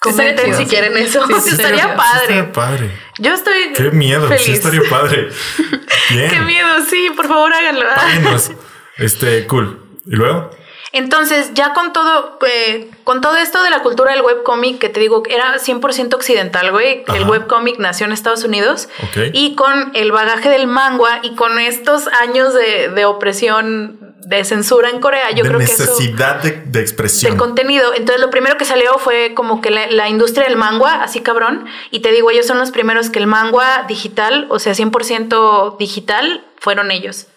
comenten si quieren eso. Sí, sí, estaría padre. Estaría padre. Yo estoy Qué miedo. feliz. Sí, estaría padre. Bien. Qué miedo, sí, por favor háganlo. Páguenos. Este, cool. ¿Y luego? Entonces, ya con todo, eh, con todo esto de la cultura del webcomic, que te digo era 100% occidental, güey, el webcomic nació en Estados Unidos, Ok. y con el bagaje del manga y con estos años de, de opresión, de censura en Corea, yo de creo que eso... necesidad de, de expresión. de contenido. Entonces, lo primero que salió fue como que la, la industria del manga, así cabrón. Y te digo, ellos son los primeros que el manga digital, o sea, 100% digital, fueron ellos.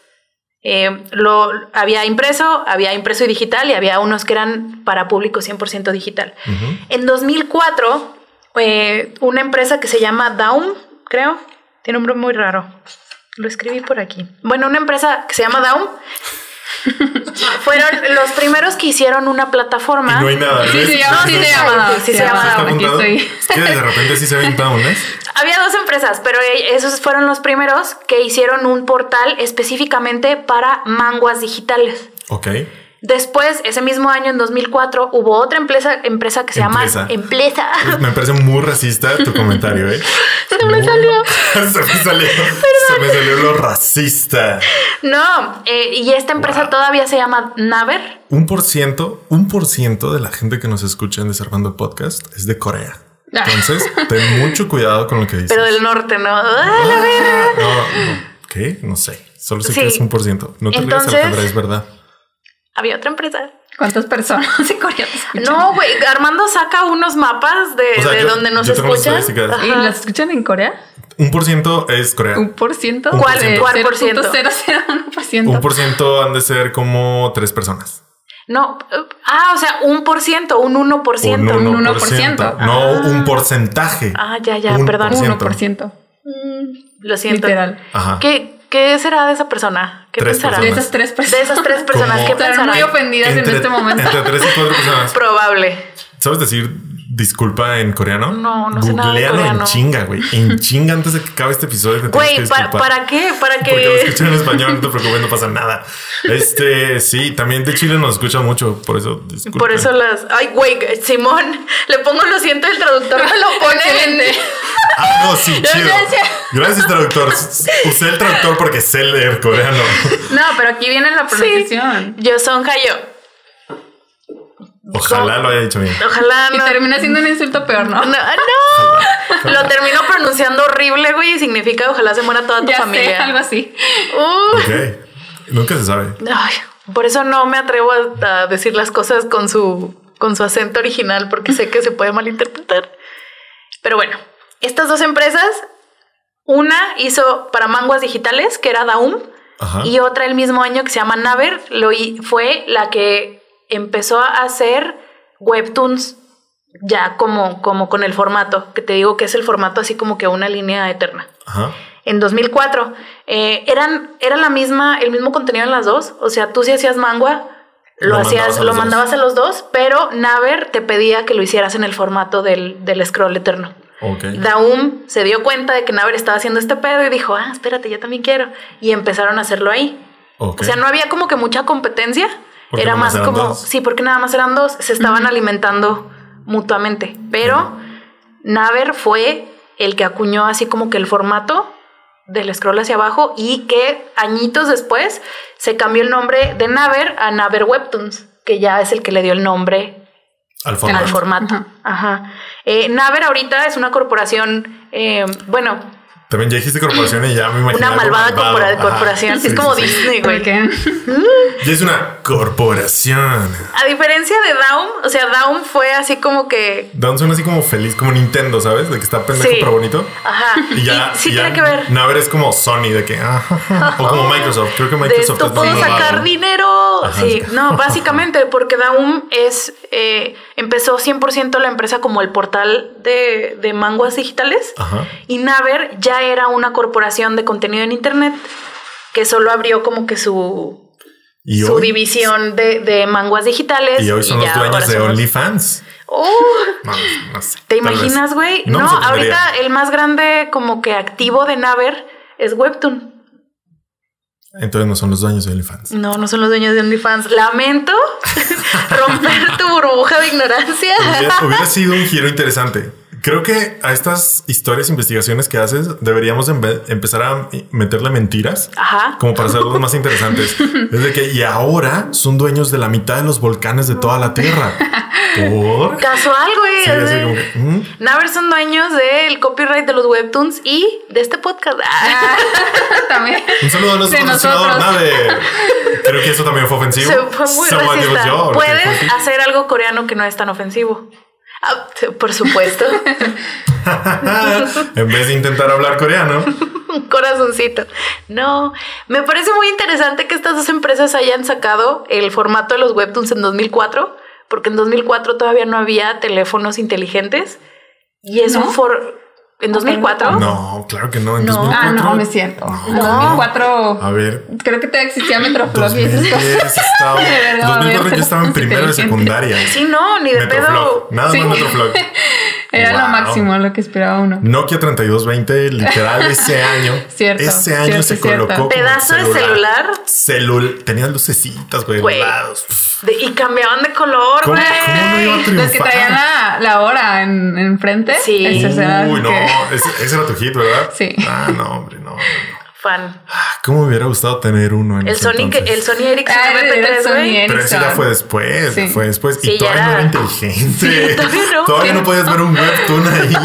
Eh, lo, había impreso, había impreso y digital y había unos que eran para público 100% digital. Ujú. En 2004, eh, una empresa que se llama Daum, creo, tiene un nombre muy raro. Lo escribí por aquí. Bueno, una empresa que se llama Daum. Fueron los primeros que hicieron una plataforma. Y no hay nada. Se llama, sí, sí, se llama. sí, sí, se llama. ¿Está Aquí estoy. Es que de repente sí se ven. Había dos empresas, pero e- esos fueron los primeros que hicieron un portal específicamente para manguas digitales. Ok. Después, ese mismo año, en 2004, hubo otra empresa, empresa que se Empresa. llama Empresa. Me parece muy racista tu comentario, ¿eh? Se me Muy- salió. se me salió. Se me salió lo racista. No, eh, y esta empresa Wow. todavía se llama Naver. Un por ciento, un por ciento de la gente que nos escucha en Desarmando el Podcast es de Corea. Ah. Entonces, ten mucho cuidado con lo que dices. Pero del norte, ¿no? ¡Ah, la verga! No, no. ¿Qué? No sé. Solo sé Sí. que es un por ciento. No te rías, Entonces- Alejandra, es verdad. Había otra empresa. ¿Cuántas personas en Corea te escuchan? No, güey, Armando saca unos mapas de, O sea, de yo- donde nos escuchan. ¿Y las escuchan en Corea? Un por ciento es Corea. ¿Un por ciento? Un por ciento. ¿Cuál por ciento? 0.001%. Un por ciento han de ser como tres personas. No, ah, o sea, un por ciento, un uno por ciento. Un Un 1%. 1%. No un porcentaje. Ah, ya, ya, Un perdón. por ciento. 1%. Lo siento. Literal. Ajá. ¿Qué, ¿Qué será de esa persona? ¿Qué Tres pensará? De esas tres personas. De esas tres personas, ¿qué Estarán pensará? muy ofendidas en este momento. Entre tres y cuatro personas. Probable. ¿Sabes decir disculpa en coreano? No, no sé nada de Googlealo coreano. en chinga, güey. En chinga antes de que acabe este episodio. Güey, ¿pa- disculpar. ¿para qué? Para Porque lo que... escuchan en español, no te preocupes, no pasa nada. Este, sí, también de Chile nos escucha mucho, por eso disculpen. Por eso las... Ay, güey, Simón, le pongo lo siento el traductor, me lo pone en... Ah, no, sí, chido. Gracias. Gracias, traductor. Usé el traductor porque sé leer coreano. No, pero aquí viene la pronunciación. Yo son Hayo. Ojalá lo haya dicho bien. Ojalá Y no... termina siendo un insulto peor, ¿no? No, no. Lo termino pronunciando horrible, güey, y significa ojalá se muera toda tu ya sé, familia. algo así. Uh. Ok. Nunca se sabe. Ay, por eso no me atrevo a, a decir las cosas con su, con su acento original, porque sé que se puede malinterpretar. Pero bueno, estas dos empresas, una hizo para manguas digitales, que era Daum, Ajá. y otra el mismo año que se llama Naver, lo, fue la que empezó a hacer webtoons ya como, como con el formato, que te digo que es el formato así como que una línea eterna Ajá. en 2004. Eh, eran, era la misma, el mismo contenido en las dos. O sea, tú si hacías mangua, lo, hacías, lo mandabas a los dos, pero Naver te pedía que lo hicieras en el formato del, del scroll eterno. Ok. Daum se dio cuenta de que Naver estaba haciendo este pedo y dijo, ah, espérate, yo también quiero. Y empezaron a hacerlo ahí. O sea, no había como que mucha competencia. Porque Era más como, dos. sí, porque nada más eran dos, se estaban alimentando mutuamente. Pero Naver fue el que acuñó así como que el formato del scroll hacia abajo y que añitos después se cambió el nombre de Naver a Naver Webtoons, que ya es el que le dio el nombre Al al formato. formato. Ajá. Ajá. Eh, Naver ahorita es una corporación, eh, bueno, También ya dijiste corporación y ya me imagino. una malvada corpora- Ajá. corporación. Sí, es como sí, sí. Disney, güey. Porque Ya es una corporación. A diferencia de Daum, o sea, Daum fue así como que. Down suena así como feliz, como Nintendo, ¿sabes? De que está pendejo Sí. pero bonito. Ajá. Y ya. Y sí y ya tiene que ver. Naver es como Sony, de que. ah, o como Microsoft. Creo que De Microsoft esto es puedo sacar dinero. Ajá, sí, sí. no, básicamente porque Daum es. eh, empezó 100% la empresa como el portal de, de manguas digitales. Ajá. Y Naver ya era una corporación de contenido en Internet que solo abrió como que su, Y su hoy, división de, de manguas digitales. y hoy son los dueños de OnlyFans. No, no sé. ¿Te imaginas, güey? No No, ahorita el más grande como que activo de Naver es Webtoon. Entonces no son los dueños de OnlyFans. No, no son los dueños de OnlyFans. Lamento romper tu burbuja de ignorancia. Hubiera, hubiera sido un giro interesante. Creo que a estas historias, investigaciones que haces, deberíamos empe- empezar a meterle mentiras. Ajá. Como para hacerlos más interesantes. Es de que, y ahora son dueños de la mitad de los volcanes de toda la Tierra. ¿Por? Casual, güey. Sí, es así de- como que, ¿mm? Naver son dueños del copyright de los webtoons y de este podcast. Ah, también. Un saludo a nuestro patrocinador, nosotros. Nave. Creo que eso también fue ofensivo. se fue muy Puedes hacer algo coreano que no es tan ofensivo. Ah, por supuesto. en vez de intentar hablar coreano, Un corazoncito. No, me parece muy interesante que estas dos empresas hayan sacado el formato de los webtoons en 2004, porque en 2004 todavía no había teléfonos inteligentes y es ¿No? un for en 2004. No, claro que no. En No. 2004. Ah, no, no es cierto. En No. 2004 A ver. creo que todavía existía Metroflog y esas 2010 cosas. estaba. De verdad, 2004 había yo estaba en primero de secundaria. Sí, no, ni de pedo. Nada Sí. más Metroflog. Era lo máximo lo que esperaba uno. Nokia 3220, literal, ese año. Cierto, ese año cierto, se cierto. colocó. como Pedazo de celular. Celul. Tenía lucecitas, güey, Güey. lados. De- y cambiaban de color, ¿Cómo- güey. cómo no iba a Los que triunfar? traían la, la hora en, en frente. Sí. Ese Uy, no, que- ese, ese era tu hit, ¿verdad? Sí. Ah, no, hombre, no. no, no. Fan. Ah, ¿Cómo me hubiera gustado tener uno en El Sony, el Sony Ericsson Ah, era el MP3, Sony güey. Pero ese ya fue después, Sí. fue después. Sí, y todavía no era- inteligente. Sí, todavía no. Todavía no podías ver un webtoon ahí.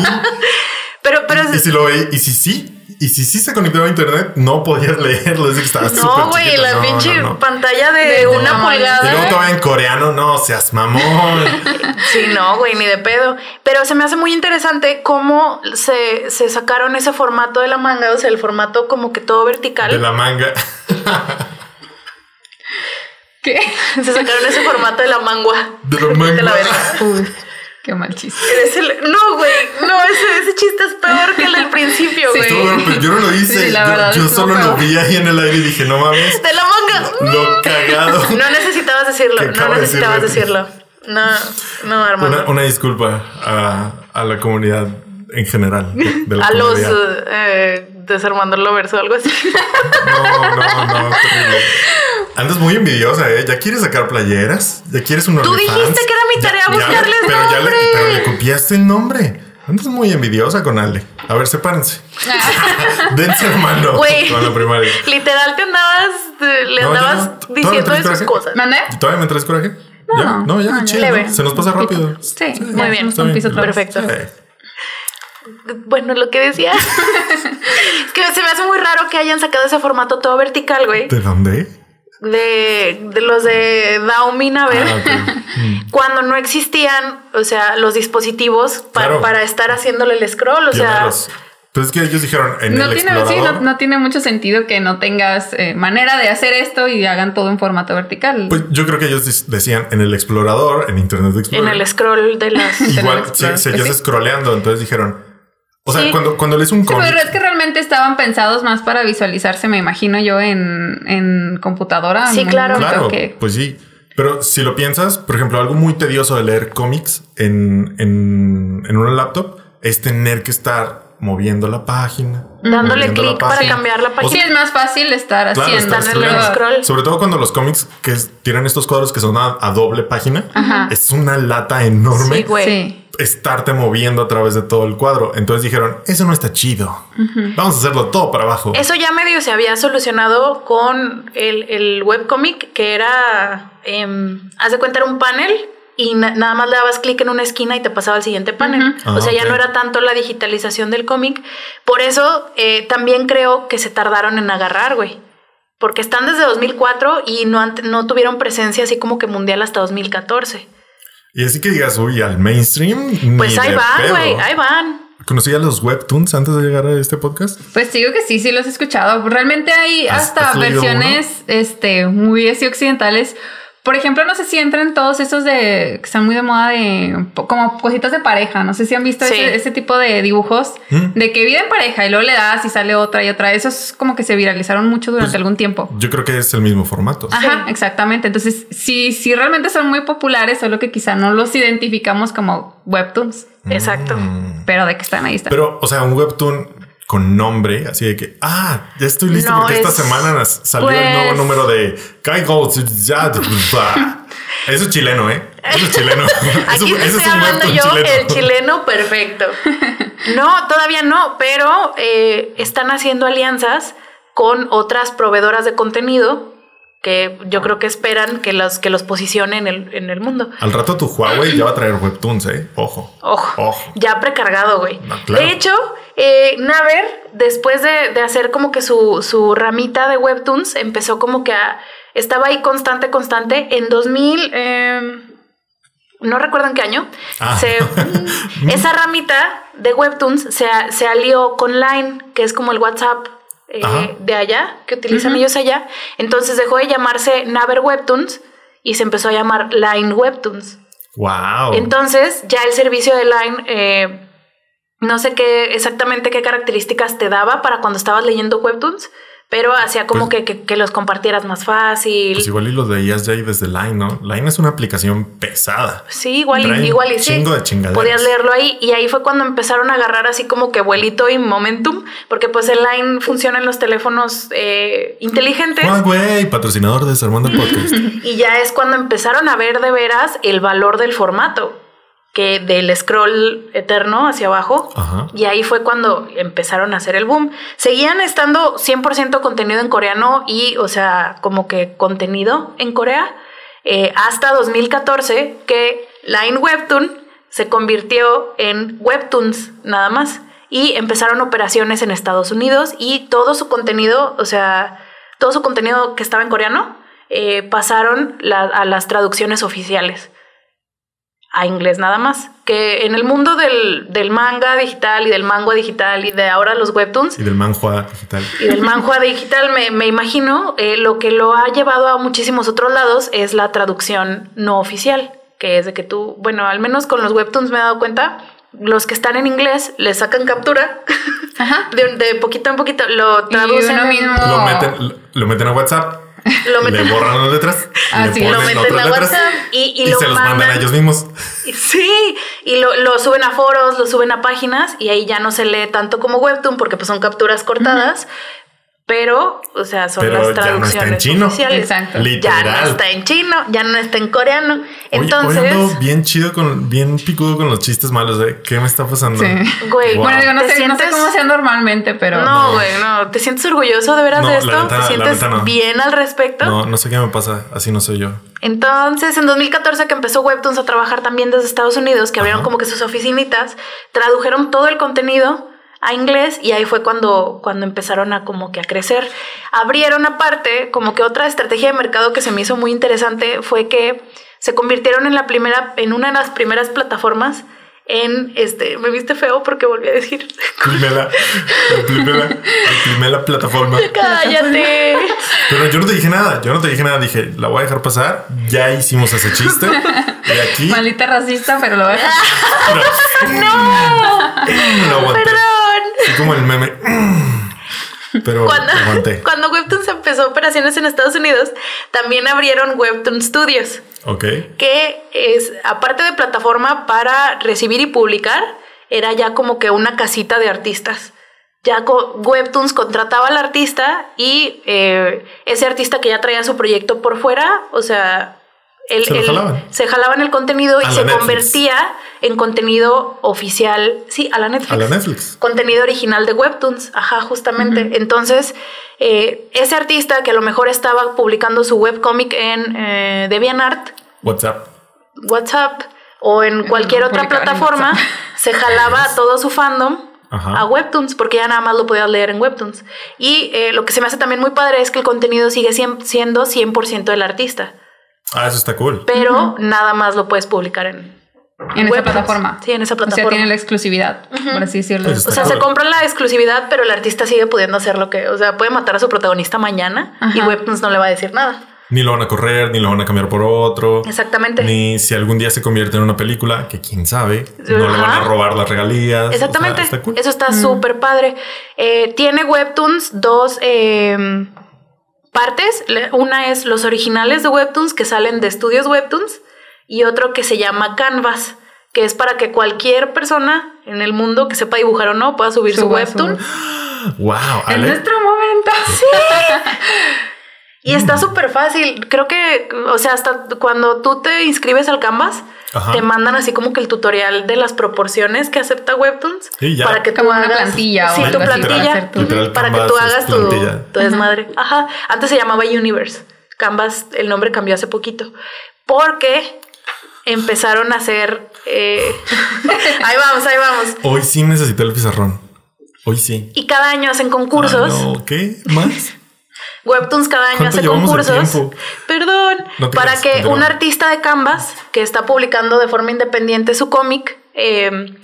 Pero, pero y si lo y si sí, y si sí se conectaba a internet, no podías leerlo. Es que estaba no, güey, la No, pinche no, no. pantalla de, De una tamaño. Y luego pulgada. todavía en coreano, no seas mamón. Sí, no, güey, ni de pedo. Pero se me hace muy interesante cómo se, se sacaron ese formato de la manga, o sea, el formato como que todo vertical. De la manga. ¿Qué? Se sacaron ese formato de la mangua. De la manga. la verga. Qué mal chiste. Eres el- No, güey, no, ese, ese chiste es peor que el del principio, Sí. güey. Pues yo no lo hice. Sí, la yo verdad, yo estuvo solo lo vi ahí en el aire y dije, no mames, De la manga. lo cagado. No necesitabas decirlo, ¿Qué no de necesitabas decirlo. No, no, Armando. Una, una disculpa a, a la comunidad en general. De, de la a los eh, desarmando lovers o algo así. No, no, no, terrible. Andas muy envidiosa, ¿eh? ¿Ya quieres sacar playeras? ¿Ya quieres un Tú dijiste que era mi Ya- tarea ya- buscarles pero Ya le, pero le copiaste el nombre. Andas muy envidiosa con Ale. A ver, sepárense. Dense hermano Güey. con la primaria. Literal te andabas, le No, andabas ya no. ¿Todavía diciendo coraje? cosas. ¿Mandé? ¿Todavía me traes coraje? No, ¿Ya? No, ya, no, ya. ¿no? Se nos pasa rápido. Sí, Muy ya bien. vez. Perfecto. Bueno, lo que decía es que se me hace muy raro que hayan sacado ese formato todo vertical, güey. ¿De dónde? De, de los de Xiaomi Naver. Ah. Mm. Cuando no existían, o sea, los dispositivos pa- Claro. para estar haciéndole el scroll, o sea. Pues es que ellos dijeron en No el tiene, explorador. sí, no, no tiene mucho sentido que no tengas eh, manera de hacer esto y hagan todo en formato vertical. Pues yo creo que ellos decían en el explorador, en Internet en Explorer. el scroll de las... Igual Explorer, seguías pues sí. scrolleando, entonces dijeron. O sea, Sí. cuando, cuando lees un Sí, cómic. pero es que realmente estaban pensados más para visualizarse, me imagino yo, en, en computadora. Sí, claro. Claro, que- pues sí. Pero si lo piensas, por ejemplo, algo muy tedioso de leer cómics en, en, en una laptop es tener que estar moviendo la página. Dándole clic para página. cambiar la Sí, página. es más fácil estar Claro, haciendo. scroll. Sobre todo cuando los cómics que es- tienen estos cuadros que son a, a doble página, Ajá. es una lata enorme Sí, güey. Sí. Estarte moviendo a través de todo el cuadro. Entonces dijeron, eso no está chido. Vamos a hacerlo todo para abajo. Eso ya medio se había solucionado con el, el webcomic, que era, em, haz de cuenta, era un panel y na- nada más le dabas clic en una esquina y te pasaba al siguiente panel. Ah, o sea, ya no era tanto la digitalización del cómic. Por eso eh, también creo que se tardaron en agarrar, güey. Porque están desde 2004 y no, no tuvieron presencia así como que mundial hasta 2014. Y así que digas, uy, al mainstream. Pues ahí van, güey, ahí van. ¿Conocías los webtoons antes de llegar a este podcast? Pues digo que sí, sí los he escuchado. Realmente hay ¿Has- hasta versiones este, muy así occidentales. Por ejemplo, no sé si entran todos esos de que están muy de moda de como cositas de pareja. No sé si han visto Sí. ese, ese tipo de dibujos ¿Mm? de que vive en pareja y luego le das y sale otra y otra. Esos como que se viralizaron mucho durante Pues, algún tiempo. Yo creo que es el mismo formato. Ajá, exactamente. Entonces, sí, sí realmente son muy populares, solo que quizá no los identificamos como webtoons, Exacto. Mm. pero de que están ahí están. Pero, o sea, un webtoon con nombre, así de que, ah, ya estoy listo No, porque esta es- semana salió el pues- nuevo número de bah. Eso es chileno, ¿eh? Eso es chileno. Aquí Eso- te eso estoy es hablando yo, chileno. el chileno perfecto. No, todavía no, pero eh, están haciendo alianzas con otras proveedoras de contenido que yo creo que esperan que los, que los posicionen en el, en el mundo. Al rato tu Huawei ya va a traer webtoons, ¿eh? Ojo. Ojo, Ojo. ya precargado, güey. No, claro. De hecho, eh, Naver, después de, de hacer como que su, su ramita de webtoons, empezó como que a... Estaba ahí constante, constante. En 2000... eh, no recuerdo en qué año, Ah. se- esa ramita de Webtoons se, se alió con Line, que es como el WhatsApp eh, de allá, que utilizan ellos allá. Entonces dejó de llamarse Naver Webtoons y se empezó a llamar Line Webtoons. Wow. Entonces, ya el servicio de Line, eh, no sé qué exactamente qué características te daba para cuando estabas leyendo Webtoons, pero hacía como Pues- que, que- que los compartieras más fácil. Pues igual y los veías ya ahí desde Line, ¿no? Line es una aplicación pesada. Sí, igual igual y sí. de. Podías leerlo ahí y ahí fue cuando empezaron a agarrar así como que vuelito y momentum, porque pues el line funciona en los teléfonos eh, inteligentes Ah, güey, patrocinador de Desarmando el Podcast. y ya es cuando empezaron a ver de veras el valor del formato, que del scroll eterno hacia abajo. Ajá. Y ahí fue cuando empezaron a hacer el boom. Seguían estando 100% contenido en coreano y, o sea, como que contenido en Corea, eh, hasta 2014 que Line Webtoon se convirtió en Webtoons nada más. Y empezaron operaciones en Estados Unidos y todo su contenido, o sea, todo su contenido que estaba en coreano, eh, pasaron la- a las traducciones oficiales a inglés nada más. Que en el mundo del, del manga digital y del manga digital y de ahora los webtoons Y del manhua digital. y del manhua digital, me, me imagino, eh, lo que lo ha llevado a muchísimos otros lados es la traducción no oficial, que es de que tú, bueno, al menos con los webtoons me he dado cuenta, los que están en inglés le sacan captura Ajá. de, de poquito en poquito, lo traducen, mismo- Lo No. meten, lo, lo meten a WhatsApp. Lo meten, Le borran las letras. Ah, le sí, ponen lo meten a. WhatsApp y, y y lo se los mandan mandan a ellos mismos. Sí, y lo, lo suben a foros, lo suben a páginas y ahí ya no se lee tanto como webtoon porque pues son capturas cortadas, pero, o sea, son Pero las ya no está en traducciones chino. oficiales. Exacto. Ya no está en chino, ya no está en coreano. Oye, Entonces, hoy ando bien chido con, bien picudo con los chistes malos. ¿eh? ¿Qué me está pasando? Sí. güey, Wow. Bueno, digo, no ¿te sé, no sé sientes- cómo sea normalmente, pero. no, güey, no, ¿te sientes orgulloso de veras No, de esto? neta- ¿Te sientes neta no. bien al respecto? No, no sé qué me pasa. Así no soy yo. Entonces, en 2014 que empezó Webtoons a trabajar también desde Estados Unidos, que abrieron Ajá. como que sus oficinitas, tradujeron todo el contenido a inglés y ahí fue cuando, cuando empezaron a como que a crecer. Abrieron aparte, como que otra estrategia de mercado que se me hizo muy interesante fue que se convirtieron en la primera, en una de las primeras plataformas en este, me viste feo porque volví a decir, Primera, la primera, la primera plataforma. cállate. Pero yo no te dije nada. Yo no te dije nada. Dije, la voy a dejar pasar. Ya hicimos ese chiste. Y aquí Maldita racista, pero lo voy a dejar. no, lo aguanté. Perdón. Así como el meme. Pero Cuando, aguanté. cuando Webtoons empezó operaciones en Estados Unidos, también abrieron Webtoon Studios. Ok. que es, aparte de plataforma para recibir y publicar, era ya como que una casita de artistas. Ya Webtoons contrataba al artista y eh, ese artista que ya traía su proyecto por fuera, o sea, él, Se él- jalaban. se jalaban el contenido y A se Netflix. convertía en contenido oficial, sí, a la Netflix. A la Netflix. Contenido original de Webtoons, ajá, justamente. Entonces, eh, ese artista que a lo mejor estaba publicando su webcomic en eh, DeviantArt, WhatsApp. WhatsApp o en cualquier otra plataforma, se jalaba a todo su fandom Ajá. a Webtoons, porque ya nada más lo podías leer en Webtoons. Y eh, lo que se me hace también muy padre es que el contenido sigue siem- siendo 100% del artista, Ah, eso está cool. pero nada más lo puedes publicar en, En esa plataforma. Sí, en esa O sea, plataforma. tiene la exclusividad, por así decirlo. Pues O sea, se compra la exclusividad, pero el artista sigue pudiendo hacer lo que, o sea, puede matar a su protagonista mañana y. Webtoons no le va a decir nada. Ni lo van a correr, ni lo van a cambiar por otro. Exactamente. Ni si algún día se convierte en una película, que quién sabe, no le van a robar las regalías. Exactamente. O sea, está cool. Eso está súper padre. Eh, tiene Webtoons dos eh, partes. Una es los originales de Webtoons que salen de estudios Webtoons y otro que se llama Canvas, que es para que cualquier persona en el mundo que sepa dibujar o no pueda subir su Webtoon. Wow, En Ale. nuestro momento. Y está súper fácil. Creo que, o sea, hasta cuando tú te inscribes al Canvas, Ajá. te mandan así como que el tutorial de las proporciones que acepta Webtoons Sí, ya. para que tú Como una hagas plantilla sí, o tu plantilla hacer tu- Literal, para que tú hagas tu, tu desmadre. Ajá. Antes se llamaba Universe. Canvas, el nombre cambió hace poquito. Porque empezaron a hacer. eh, ahí vamos, ahí vamos. Hoy sí necesito el pizarrón. Hoy sí. Y cada año hacen concursos. Ah, no, ¿Qué? ¿Más? Webtoons cada año ¿Cuánto hace concursos. Perdón. No para creas, que un artista de Canvas que está publicando de forma independiente su cómic eh,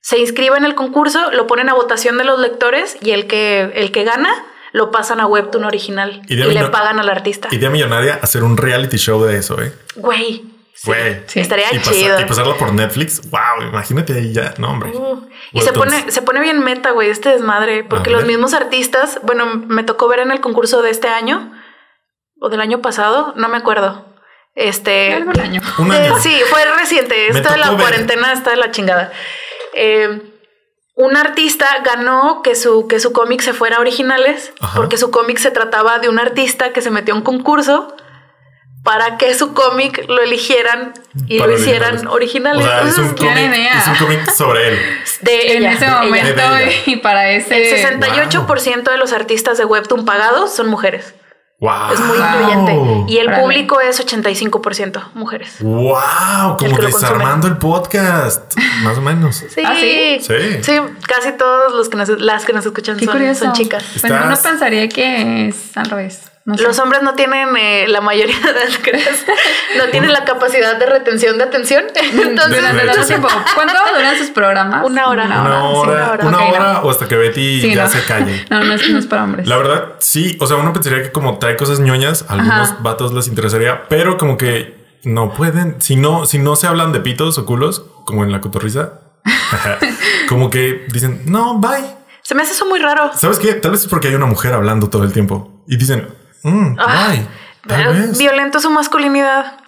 se inscriba en el concurso, lo ponen a votación de los lectores y el que, el que gana lo pasan a Webtoon original y, Idea le pagan al artista. Idea millonaria hacer un reality show de eso, ¿eh? Güey. Güey. Sí. Estaría Y, pasar- chido. y pasarlo por Netflix. Wow, imagínate ahí ya. No, hombre. Uh, y se pone, se pone bien meta, güey, este desmadre, porque los mismos artistas, bueno, me tocó ver en el concurso de este año o del año pasado, no me acuerdo. Este, Algún año. Un año. sí, fue reciente. Esto de la ver. cuarentena está de la chingada. Eh, un artista ganó que su, que su cómic se fuera a originales, Ajá. porque su cómic se trataba de un artista que se metió a un concurso para que su cómic lo eligieran y Para lo hicieran originales. O sea, es un cómic, sobre él. de En ese momento De ella. y para ese. El 68% de los artistas de Webtoon pagados son mujeres. Wow. Es muy Wow. incluyente. Y el público es 85% mujeres. Wow, como El que desarmando el podcast. Más o menos. Sí. ¿Ah, sí? Sí. Sí, casi todos los que nos, las que nos escuchan son, chicas. Bueno, uno pensaría que es al revés. No sé. Los hombres no tienen eh, la mayoría de las creas, no tienen la capacidad de retención de atención. Entonces, Durante tiempo. ¿Cuánto duran sus programas? Una hora. Una hora, una hora. una no. o hasta que Betty Sí, ya no. se calle. No, no es, no es para hombres. La verdad, sí. O sea, uno pensaría que como trae cosas ñoñas, a algunos Ajá. vatos les interesaría, pero como que no pueden. Si no, si no se hablan de pitos o culos, como en la cotorriza, como que dicen, no, bye. Se me hace eso muy raro. ¿Sabes qué? Tal vez es porque hay una mujer hablando todo el tiempo y dicen, mm, Ah. Tal vez. Violento su masculinidad.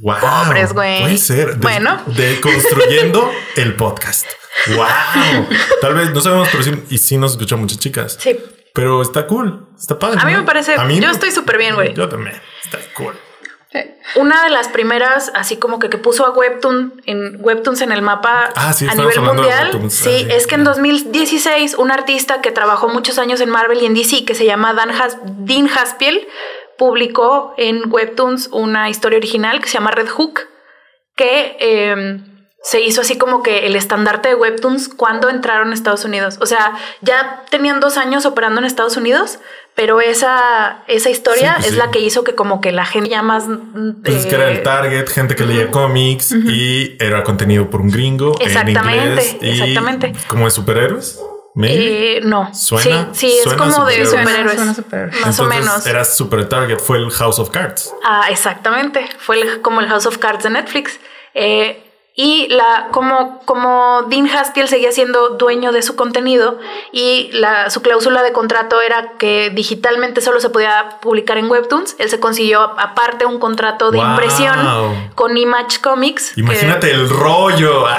Wow. Pobres, güey. Puede ser. De- Bueno. Deconstruyendo el podcast. Wow. Tal vez no sabemos, pero sí, y sí nos escuchan muchas chicas. Sí. Pero está cool. Está padre. A mí ¿no? me parece. A mí yo me- estoy súper bien, güey. Yo también. Está cool. Una de las primeras, así como que, que puso a Webtoon en Webtoons en el mapa Ah, sí, a nivel mundial. Webtoons. Sí, Ah, sí, es que en claro. 2016 un artista que trabajó muchos años en Marvel y en DC, que se llama Dan Has- Dean Haspiel, publicó en Webtoons una historia original que se llama Red Hook, que eh, se hizo así como que el estandarte de Webtoons cuando entraron a Estados Unidos. O sea, ya tenían dos años operando en Estados Unidos, pero esa, esa historia Sí, pues es sí. la que hizo que como que la gente ya más... Entonces, eh, que era el target, gente que leía cómics y era contenido por un gringo. Exactamente, en inglés y exactamente. Como de superhéroes. Eh, no. ¿Suena? Sí, sí, es Suena como de superhéroes. superhéroes. Suena superhéroes. Más o menos. Era super target. Fue el House of Cards. Ah, exactamente. Fue el- como el House of Cards de Netflix. Eh, y la, como, como Dean Haspiel seguía siendo dueño de su contenido y la, su cláusula de contrato era que digitalmente solo se podía publicar en Webtoons, él se consiguió aparte un contrato de Wow. impresión con Image Comics. que- Imagínate el rollo.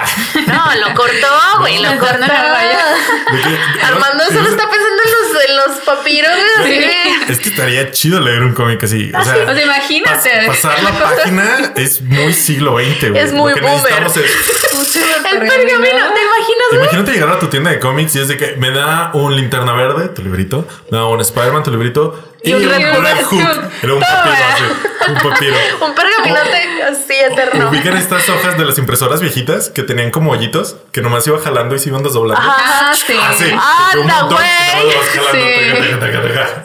No, lo cortó, güey, lo cortó. de que- Armando no, solo no está pensando en los, en los papiros, güey. Sí. Es que estaría chido leer un cómic así. O sea, O sea, imagínate. pas- pasar la página es muy siglo XX, güey. Es muy boomer. Necesitamos es- El pergamino, ¿te imaginas? Imagínate llegar a tu tienda de cómics y es de que me da un linterna verde, tu librito, me da un Spider-Man, tu librito y, Y un Red Hook. Red Hook. Era un papiro así, un papiro. Un pergaminote así eterno. Ubican estas hojas de las impresoras viejitas que tenían como hoyitos que nomás iba jalando y se iban desdoblando. Ah, sí. Ah, sí. ¡Anda, que un montón.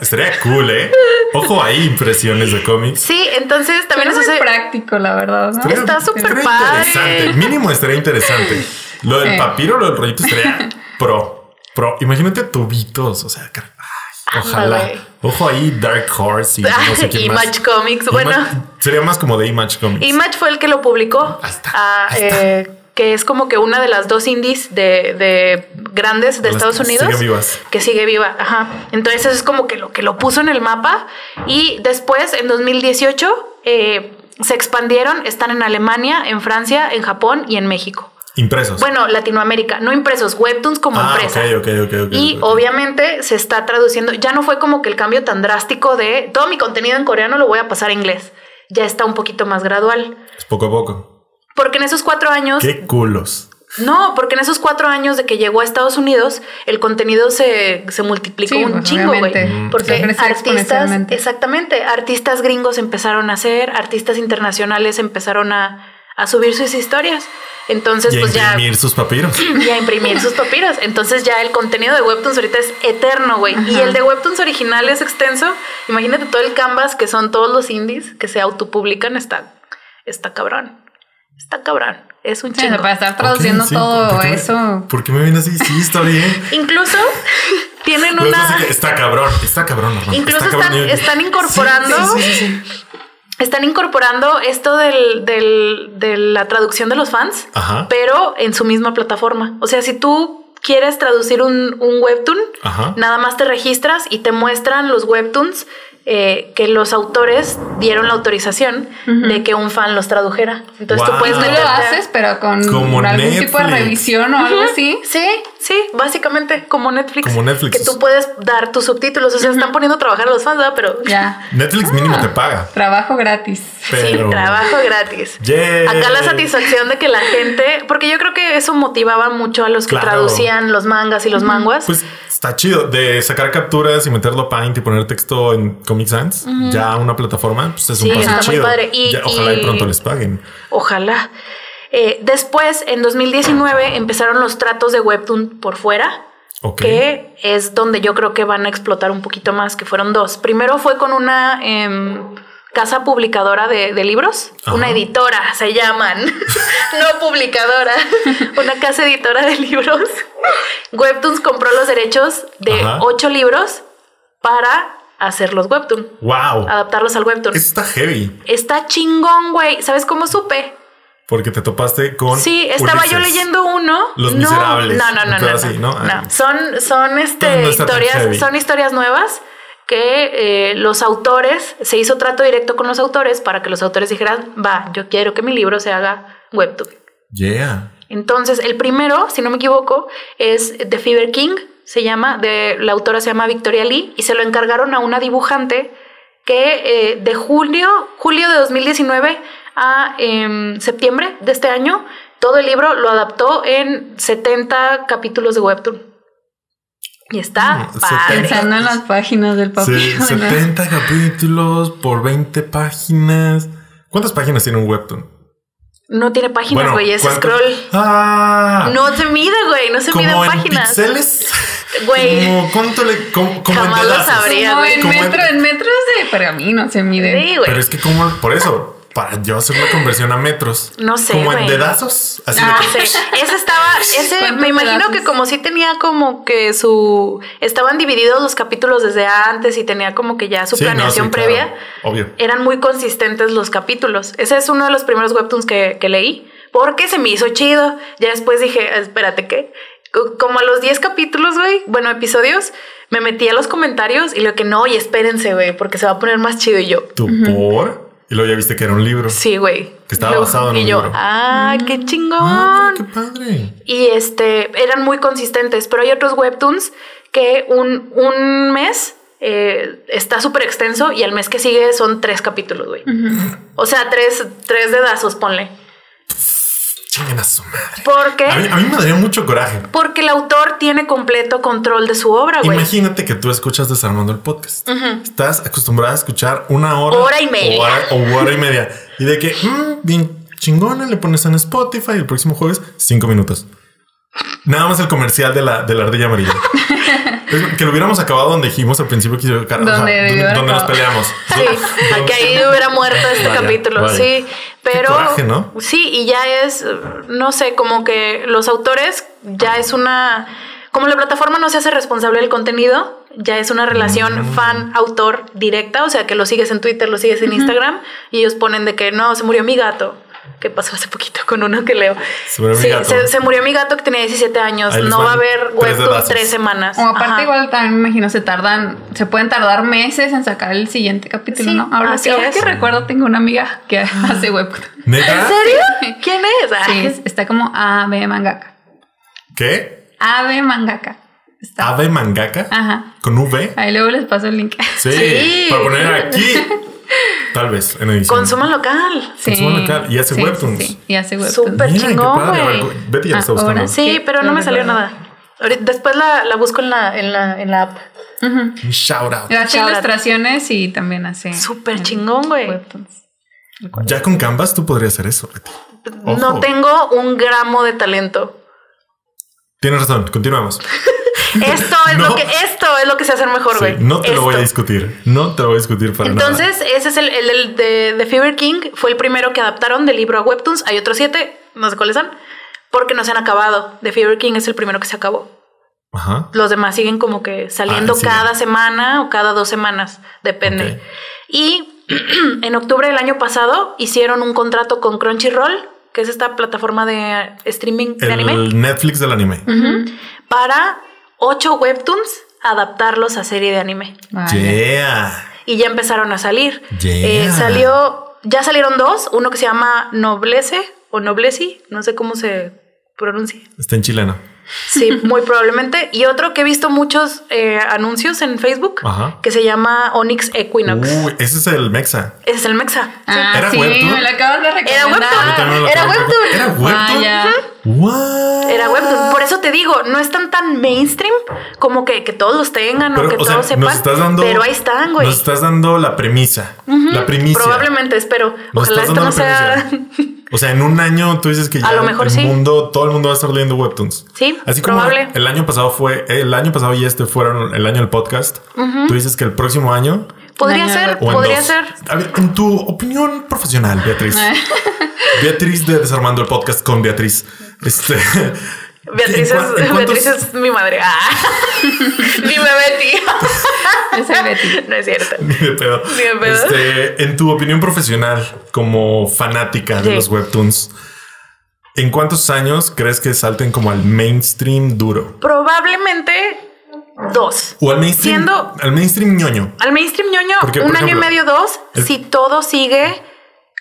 Estaría cool, ¿eh? Ojo ahí, impresiones de cómics. Sí, entonces también Pero eso es se... práctico, la verdad. ¿no? Estaría- Está súper padre. interesante. Mínimo estaría interesante. Lo del Sí. papiro, lo del rollito estaría pro. Pro. Imagínate tubitos. O sea, ojalá. Ojo ahí, Dark Horse y no sé quién más. Image Comics, Image- bueno. Sería más como de Image Comics. Image fue el que lo publicó. Ahí está, ah, eh, que es como que una de las dos indies de, de grandes de Las Estados que Unidos. siguen vivas. Que sigue viva. Ajá. Entonces eso es como que lo que lo puso en el mapa. Y después, en 2018, eh, se expandieron. Están en Alemania, en Francia, en Japón y en México. Impresos. Bueno, Latinoamérica, no impresos, webtoons como ah, empresa. ok, ok, ok, ok, Y obviamente se está traduciendo, ya no fue como que el cambio tan drástico de todo mi contenido en coreano lo voy a pasar a inglés. Ya está un poquito más gradual. Es poco a poco. Porque en esos cuatro años, Qué culos. no, porque en esos cuatro años de que llegó a Estados Unidos, el contenido se, se multiplicó Sí, un pues, chingo, güey. Porque Sí, artistas, exactamente, artistas gringos empezaron a hacer, artistas internacionales empezaron a, a subir sus historias. Entonces, Y pues ya imprimir sus papiros. y a imprimir sus papiros. Entonces ya el contenido de Webtoons ahorita es eterno, güey. Y el de Webtoons original es extenso. Imagínate todo el canvas que son todos los indies que se autopublican. Está, está cabrón. Está cabrón. Es un Sí, chingo. para estar traduciendo sí, todo ¿por qué me- eso. ¿Por qué me viene así? Sí, está bien. Incluso tienen una... está cabrón, está cabrón, Incluso está cabrón. están, están incorporando... Sí, sí, sí, sí. Están incorporando esto del, del- de la traducción de los fans, Ajá. pero en su misma plataforma. O sea, si tú quieres traducir un, un webtoon, Ajá. nada más te registras y te muestran los webtoons eh, que los autores dieron la autorización de que un fan los tradujera. Entonces tú puedes lo haces, pero con Como algún tipo de revisión o algo así. Sí, sí, básicamente como Netflix. Como Netflix. Que tú puedes dar tus subtítulos. O sea, están poniendo a trabajar a los fans, ¿verdad? Pero Ya. Netflix mínimo te paga. Trabajo gratis. Pero... Sí, trabajo gratis. Yay. Acá la satisfacción de que la gente, porque yo creo que eso motivaba mucho a los que Claro. traducían los mangas y los manguas. Pues está chido de sacar capturas y meterlo a Paint y poner texto en Comic Sans. Ya una plataforma, pues es Sí, un paso está muy padre. Y- Ya, ojalá y y- pronto les paguen. Ojalá. Eh, después, en 2019, empezaron los tratos de Webtoon por fuera. Ok. que es donde yo creo que van a explotar un poquito más, que fueron dos. Primero fue con una em, casa publicadora de, de libros, Ajá. una editora, se llaman, no publicadora, una casa editora de libros. Webtoons compró los derechos de Ajá. ocho libros para hacer los Webtoon, Wow. adaptarlos al Webtoon. Está heavy. Está chingón, güey. ¿Sabes cómo supe? Porque te topaste con. Sí, estaba yo Ulises. leyendo uno. Los no, Miserables, No, no, no, no. pedo no, así, ¿no? Ah. no. Son, son este, no historias, son historias nuevas que eh, los autores, se hizo trato directo con los autores para que los autores dijeran, va, yo quiero que mi libro se haga webtoon. Yeah. Entonces, el primero, si no me equivoco, es The Fever King, se llama, de, la autora se llama Victoria Lee, y se lo encargaron a una dibujante que eh, de julio, julio de 2019 a em, septiembre de este año, todo el libro lo adaptó en 70 capítulos de Webtoon. Y está padre. 70. Pensando en las páginas del papel. Sí, 70 capítulos por 20 páginas. ¿Cuántas páginas tiene un webtoon? No tiene páginas, güey, es scroll. Ah. No se mide, güey, no se mide en como en páginas. píxeles. Güey. Como, ¿Cuánto le.? Como, como Jamás en lo sabría. Güey. en, metro, en metros de pergamino se mide. Sí, güey. Pero es que, como. Por eso, para yo hacer la conversión a metros. No sé, Como en dedazos. Así Ah, de sí. Ese estaba, ese ¿Cuántos me imagino pedazos? que como sí tenía como que su, estaban divididos los capítulos desde antes y tenía como que ya su Sí, no, planeación sí, previa. claro, obvio. Eran muy consistentes los capítulos. Ese es uno de los primeros webtoons que, que leí porque se me hizo chido. Ya después dije, espérate, ¿qué? Co- Como a los 10 capítulos, güey, bueno, episodios, me metí a los comentarios y lo que no, y espérense, güey, porque se va a poner más chido y yo. ¿Tú por? Y luego ya viste que era un libro. Sí, güey. Que estaba Luego- basado en y un yo, libro. Ah, qué chingón. Ah, qué padre. Y este, eran muy consistentes, pero hay otros webtoons que un, un mes eh, está súper extenso y al mes que sigue son tres capítulos, güey. O sea, tres, tres dedazos, ponle. Chinguen a su madre. ¿Por qué? A mí, a mí me daría mucho coraje. Porque el autor tiene completo control de su obra, güey. Imagínate que tú escuchas Desarmando el podcast. Estás acostumbrada a escuchar una hora. Hora y media. O hora, o hora y media. Y de que, mm, bien chingona, le pones en Spotify el próximo jueves, cinco minutos. Nada más el comercial de la, de la ardilla amarilla. Es que lo hubiéramos acabado donde dijimos al principio que o sea, Donde donde nos peleamos. Sí, a que ahí hubiera muerto este Vaya, capítulo, vaya. sí. Pero coraje, ¿no? sí, y ya es, no sé, como que los autores ya es una, como la plataforma no se hace responsable del contenido, ya es una relación Mm. fan-autor directa, o sea, que lo sigues en Twitter, lo sigues en Instagram, y ellos ponen de que no, se murió mi gato. Que pasó hace poquito con uno que leo. Se murió mi Sí, gato. se, se murió mi gato que tenía 17 años. Ahí No va a haber webtoon tres semanas. O aparte Ajá. igual también me imagino se tardan, se pueden tardar meses en sacar el siguiente capítulo, Sí, ¿no? Ahora que, ahora que recuerdo tengo una amiga que hace webtoon. ¿Neta? ¿En serio? ¿Quién es? Sí, está como AB Mangaka. ¿Qué? AB Mangaka. Está. ¿Ave mangaka? Ajá. ¿Con V? Ahí luego les paso el link. Sí, Sí. para poner aquí. Tal vez en edición. Consuman local. Sí. Consumo local y hace Sí, webtoons. sí, Y hace webtoons. Súper chingón, güey. Betty ya está Ah, buscando. ahora Sí, pero no me salió nada. Después la, la busco en la, en la, en la app. Un shout out. Hace Shout out. ilustraciones y también hace. Súper chingón, güey. Ya con Canvas tú podrías hacer eso, Betty. no tengo un gramo de talento. Tienes razón, continuamos. Esto es No. lo que esto es lo que se hace mejor, Sí, güey. no te lo voy a Esto. discutir. No te lo voy a discutir para Entonces, nada. ese es el, el, el de, de Fever King. Fue el primero que adaptaron del libro a Webtoons. Hay otros siete, no sé cuáles son, porque no se han acabado. The Fever King es el primero que se acabó. Ajá. Los demás siguen como que saliendo Ah, siguen. cada semana o cada dos semanas, depende. Ok. Y en octubre del año pasado hicieron un contrato con Crunchyroll, que es esta plataforma de streaming de anime, El Netflix del anime. para ocho webtoons adaptarlos a serie de anime. Yeah. Y ya empezaron a salir. Yeah. Eh, salió, ya salieron dos, uno que se llama Noblece o Noblesi, no sé cómo se pronuncia. Está en chileno. Sí, muy probablemente. Y otro que he visto muchos eh, anuncios en Facebook Ajá. que se llama Onyx Equinox. Uy, ese es el Mexa. Ese es el Mexa. Ah, ¿Era sí, webtoon? me lo acabas de recomendar. Era webtoon. Era webtoon. Era webtoon. Vaya. What? Era webtoon. Por eso te digo, no están tan mainstream como que, que todos los tengan o que o sea, todos sepan. nos estás dando. pero ahí están, güey. Nos estás dando la premisa. La primicia. Probablemente, espero. Nos Ojalá esto no sea. O sea, en un año tú dices que ya A lo mejor el sí. mundo, todo el mundo va a estar leyendo webtoons. Sí, Así como probable. el año pasado fue, el año pasado y este fueron el año del podcast. Tú dices que el próximo año Podría año ser, podría dos. ser. A ver, en tu opinión profesional, Beatriz. Beatriz de Desarmando el podcast con Beatriz. Este. Beatriz ¿en es, Beatriz es mi madre. Ah. Dime Betty. Betty. no es cierto. Ni de pedo. Ni de pedo. Este, en tu opinión profesional, como fanática de los webtoons, ¿en cuántos años crees que salten como al mainstream duro? Probablemente dos. O al mainstream, Siendo- al mainstream ñoño. Al mainstream ñoño, Porque, un por año y medio, dos, el- si todo sigue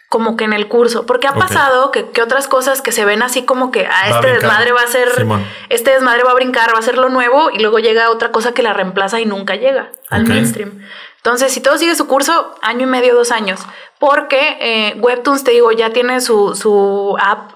como que en el curso. Porque ha Ok. pasado que, que otras cosas que se ven así como que ah, a este brincar. desmadre va a ser, Simón. este desmadre va a brincar, va a ser lo nuevo y luego llega otra cosa que la reemplaza y nunca llega al Ok. mainstream. Entonces, si todo sigue su curso, año y medio, dos años. Porque eh, Webtoons, te digo, ya tiene su, su app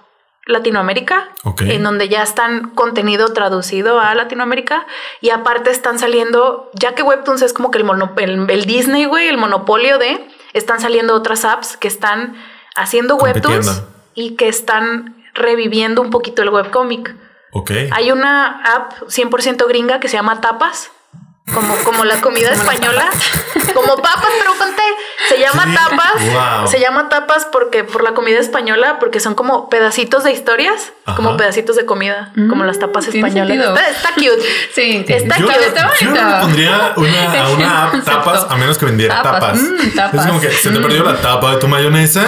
Latinoamérica, Ok. en donde ya están contenido traducido a Latinoamérica y aparte están saliendo, ya que Webtoons es como que el, mono- el, el Disney, güey, el monopolio de, están saliendo otras apps que están haciendo Webtoons y que están reviviendo un poquito el webcomic. Ok. Hay una app 100% gringa que se llama Tapas. Como, como la comida española, como papas, pero con té. Se llama ¿Qué? tapas. Wow. Se llama tapas porque por la comida española, porque son como pedacitos de historias, Ajá. como pedacitos de comida, como las tapas españolas. Está, está cute. Sí, sí. Está yo, cute, está yo no pondría una, a una app tapas a menos que vendiera tapas. Tapas. Mm, tapas. Es como que se te Mm. perdió la tapa de tu mayonesa.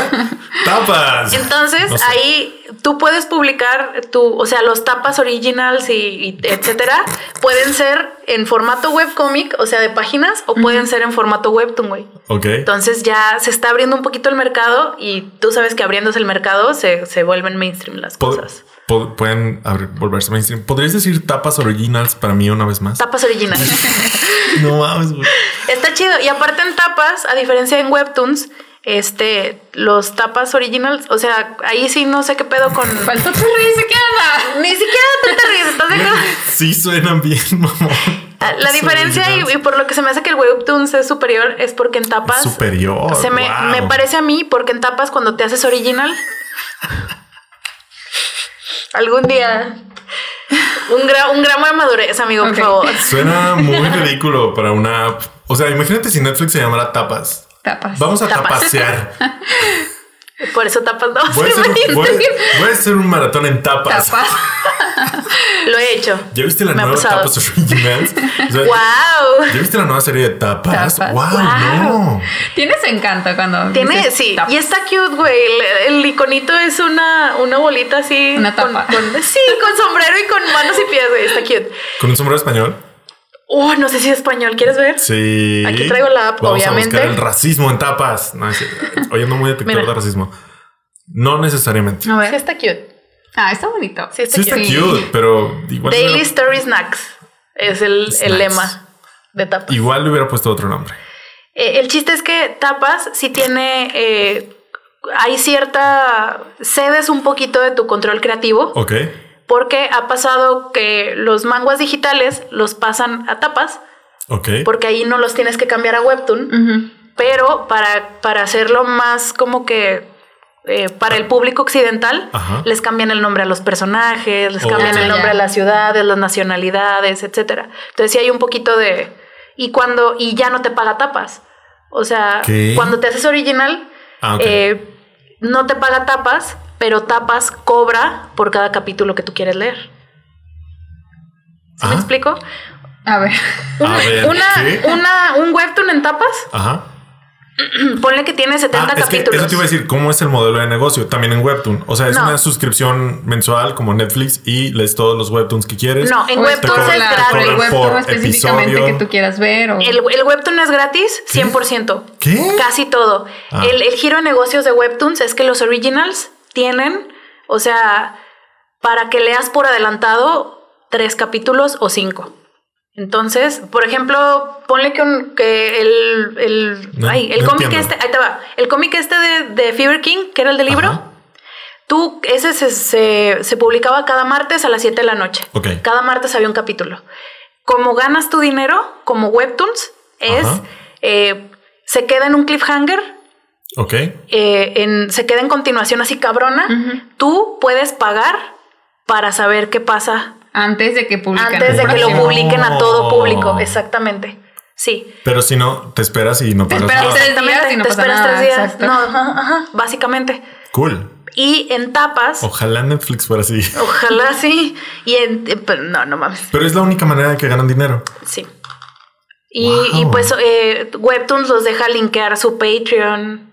Tapas. Entonces, No sé. ahí tú puedes publicar tu, o sea, los tapas originals y, y etcétera, pueden ser en formato webcomic, o sea, de páginas, o pueden ser en formato webtoon, güey. Ok. Entonces ya se está abriendo un poquito el mercado y tú sabes que abriéndose el mercado se, se vuelven mainstream las cosas. po- pueden abrir- volverse mainstream. ¿Podrías decir tapas originals para mí una vez más? Tapas originales. No mames, güey. está chido. Y aparte en tapas, a diferencia en webtoons, este, los tapas originals, o sea, ahí sí no sé qué pedo con... Faltó tu risa, ¿qué onda? Ni siquiera te ríes, ¿estás de acuerdo? Sí suenan bien, mamón. Ah, La diferencia y, por lo que se me hace que el webtoons es superior es porque en tapas... Superior. Se me, wow. me parece a mí porque en tapas cuando te haces original... algún día... Un, gra- un gramo de madurez, amigo, Ok. por favor. Suena muy ridículo para una app. O sea, imagínate si Netflix se llamara tapas. Tapas. Vamos a Tapas. tapasear. Por eso tapas no. Voy a, hacer, un- voy, a- voy a hacer un maratón en tapas. Tapas. Lo he hecho. ¿Ya viste la Me nueva. Tapas Originals? O sea, ¡Wow! ¿Ya viste la nueva serie de tapas? Tapas. ¡Wow! Wow. No. Tienes encanto cuando. Tiene, dices sí, tapas. y está cute, güey. El, el iconito es una, una bolita así. Una con- tapa. con- sí, con sombrero y con manos y pies, güey. Está cute. ¿Con un sombrero español? Oh, no sé si es español. ¿Quieres ver? Sí. Aquí traigo la app, Vamos obviamente. a buscar el racismo en tapas. No, es. Oye, ando muy detector Mira. de racismo. No necesariamente. A Sí, ver. está cute. Ah, está bonito. Sí, está Sí está cute. Sí. cute, pero igual, Daily hubiera- Story Snacks es el, Snacks. el lema de tapas. igual le hubiera puesto otro nombre. Eh, el chiste es que tapas sí tiene. eh, hay cierta. cedes un poquito de tu control creativo. Ok. Porque ha pasado que los manguas digitales los pasan a tapas, Ok. porque ahí no los tienes que cambiar a Webtoon. Pero para, para hacerlo más como que eh, para el público occidental, Ajá. les cambian el nombre a los personajes, les Oh. cambian el nombre a las ciudades, las nacionalidades, etcétera. Entonces sí hay un poquito de y cuando y ya no te paga tapas. O sea, ¿Qué? cuando te haces original, Ah, eh, no te paga tapas, pero tapas cobra por cada capítulo que tú quieres leer. ¿Sí me Ah. explico? A ver. A ver, Una, ¿qué? una, un webtoon en tapas, Ajá. ponle que tiene 70 Ah, es que capítulos. eso te iba a decir, ¿cómo es el modelo de negocio? También en Webtoon. O sea, es No. una suscripción mensual como Netflix y lees todos los Webtoons que quieres. No, en Webtoon es gratis. el webtoon por específicamente episodio. que tú quieras ver. O... El, el webtoon es gratis, 100%. ¿Qué? Casi todo. Ah. El, el giro de negocios de webtoons es que los originals tienen, o sea, para que leas por adelantado tres capítulos o cinco. Entonces, por ejemplo, ponle que, un- que el, el, No, ay, el no cómic entiendo. este, ahí te va, el cómic este de, de Fever King, que era el de libro, Ajá. Tú, ese se, se, se publicaba cada martes a las 7 de la noche. Ok. Cada martes había un capítulo. Como ganas tu dinero, como webtoons, es eh, se queda en un cliffhanger, Ok. eh, en, se queda en continuación así cabrona. Tú puedes pagar para saber qué pasa Antes de que publiquen. antes de que lo publiquen a todo público. Exactamente. Sí. Pero si no, te esperas y no Te pagas esperas nada. tres días y no te pasa esperas nada, tres días. exacto. No, ajá, ajá, básicamente. Cool. Y en tapas, Ojalá Netflix fuera así. ojalá sí. Y en. eh, pero no, no mames. Pero es la única manera de que ganan dinero. Sí. Y, Wow. y pues eh, Webtoons los deja linkear su Patreon,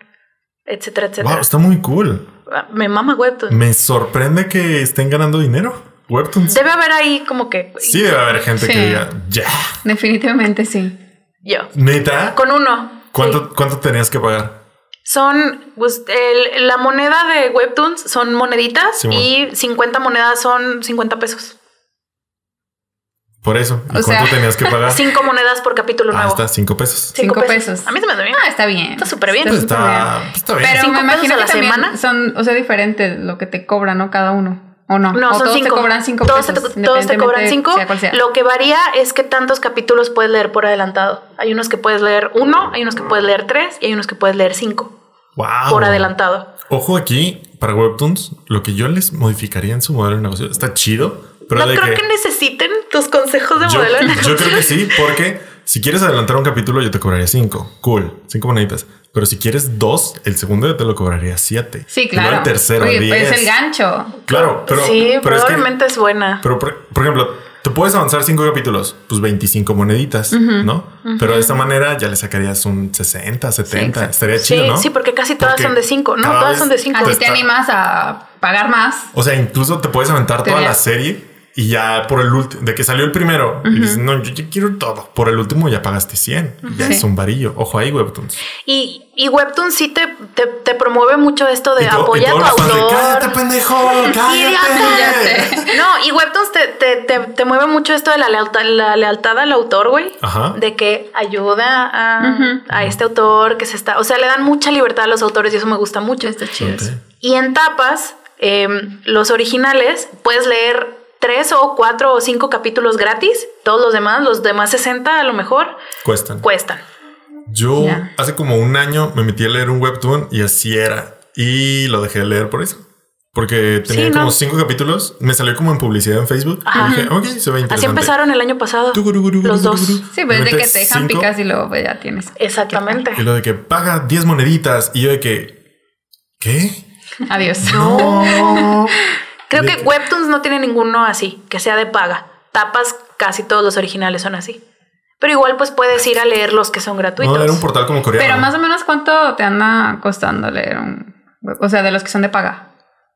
etcétera, etcétera. Wow, está muy cool. Ah, Me mama Webtoons. Me sorprende que estén ganando dinero. Webtoons. Debe haber ahí como que Sí debe haber gente Sí. que diga, ya. Definitivamente sí. yo. Neta. Con uno. ¿Cuánto, sí. ¿Cuánto tenías que pagar? Son, pues, el- la moneda de Webtoons son moneditas y 50 monedas son 50 pesos. Por eso. ¿Y O cuánto sea, tenías que pagar? 5 monedas por capítulo Ah, nuevo. está, cinco pesos. Cinco Cinco pesos. A mí se me hace bien. Ah, está bien. Está súper bien. Pues está, bien. está bien. Pero ¿Cinco me pesos imagino a la semana? son, o sea, diferente lo que te cobran, ¿no? Cada uno. ¿O no? No, o son todos cinco. te cobran cinco todos, pesos. te, todos te cobran cinco. Sea cual sea. Lo que varía es que tantos capítulos puedes leer por adelantado. Hay unos que puedes leer uno, hay unos que puedes leer tres y hay unos que puedes leer cinco Wow. por adelantado. Ojo aquí, para Webtoons, lo que yo les modificaría en su modelo de negocio está chido, pero no creo que, que... necesiten tus consejos de yo, modelo de yo creo que sí, porque si quieres adelantar un capítulo, yo te cobraría cinco. Cool, cinco moneditas. Pero si quieres dos, el segundo yo te lo cobraría siete. Sí, Y claro. el tercero, Oye, diez. pues el gancho. Claro, pero. sí, pero es que- probablemente es, buena. pero, por, por ejemplo, te puedes avanzar cinco capítulos, pues 25 moneditas, ¿no? Pero de esta manera ya le sacarías un 60, 70. exacto. Estaría Sí, chido, ¿no? sí, porque casi todas Porque son de cinco. No, todas son de cinco. Así Pues te animas a pagar más. O sea, incluso te puedes aventar toda la serie y ya por el último, de que salió el primero, y dices, no, yo quiero todo. Por el último ya pagaste 100. Ya Sí. es un varillo. Ojo ahí, Webtoons. Y, y Webtoon sí te, te, te promueve mucho esto de apoya a tu de, autor. cállate, pendejo, cállate. No, y Webtoons te, te, te, te mueve mucho esto de la lealtad, la lealtad al autor, güey. Ajá. De que ayuda a, a este autor que se está. O sea, le dan mucha libertad a los autores y eso me gusta mucho. Está chido. Y en tapas, eh, los originales, puedes leer tres o cuatro o cinco capítulos gratis. Todos los demás, los demás 60 a lo mejor, Cuestan. cuestan. Yo hace como un año me metí a leer un webtoon y así era. Y lo dejé de leer por eso. Porque tenía Sí, como no. cinco capítulos. Me salió como en publicidad en Facebook. Ajá. Y dije, ok, se ve interesante. Así empezaron el año pasado. Los dos. tuguruguru. Sí, pues de que te dejan cinco, picas y luego pues, ya tienes. Exactamente. Y lo de que paga 10 moneditas. Y yo de que, ¿qué? Adiós. No. Creo que Webtoons no tiene ninguno así, que sea de paga. Tapas, casi todos los originales son así. Pero igual pues puedes ir a leer los que son gratuitos. No, era un portal como coreano. Pero más o menos cuánto te anda costando leer un... O sea, de los que son de paga.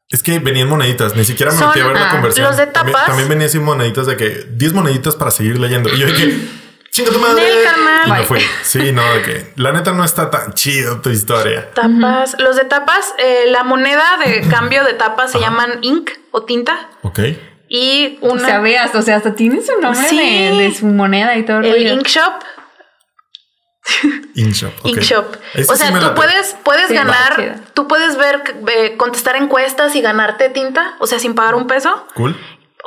Es que venían moneditas, ni siquiera me metí a ver la ah, conversión. los de También, tapas. también venía sin moneditas de que 10 moneditas para seguir leyendo. Y yo que, chinga tu madre. Y me fui. Sí, no, de que la neta no está tan chido tu historia. Tapas, los de tapas, eh, la moneda de cambio de tapas se llaman ink o tinta. Ok. Y O una, sea, veas, o sea, hasta tiene su nombre Sí. de, de su moneda y todo. el rollo. ink shop. Inkshop. ok. Ink shop. Ese o sea, tú late. puedes, puedes Sí, ganar, tú puedes ver, eh, contestar encuestas y ganarte tinta, o sea, sin pagar un peso. Cool.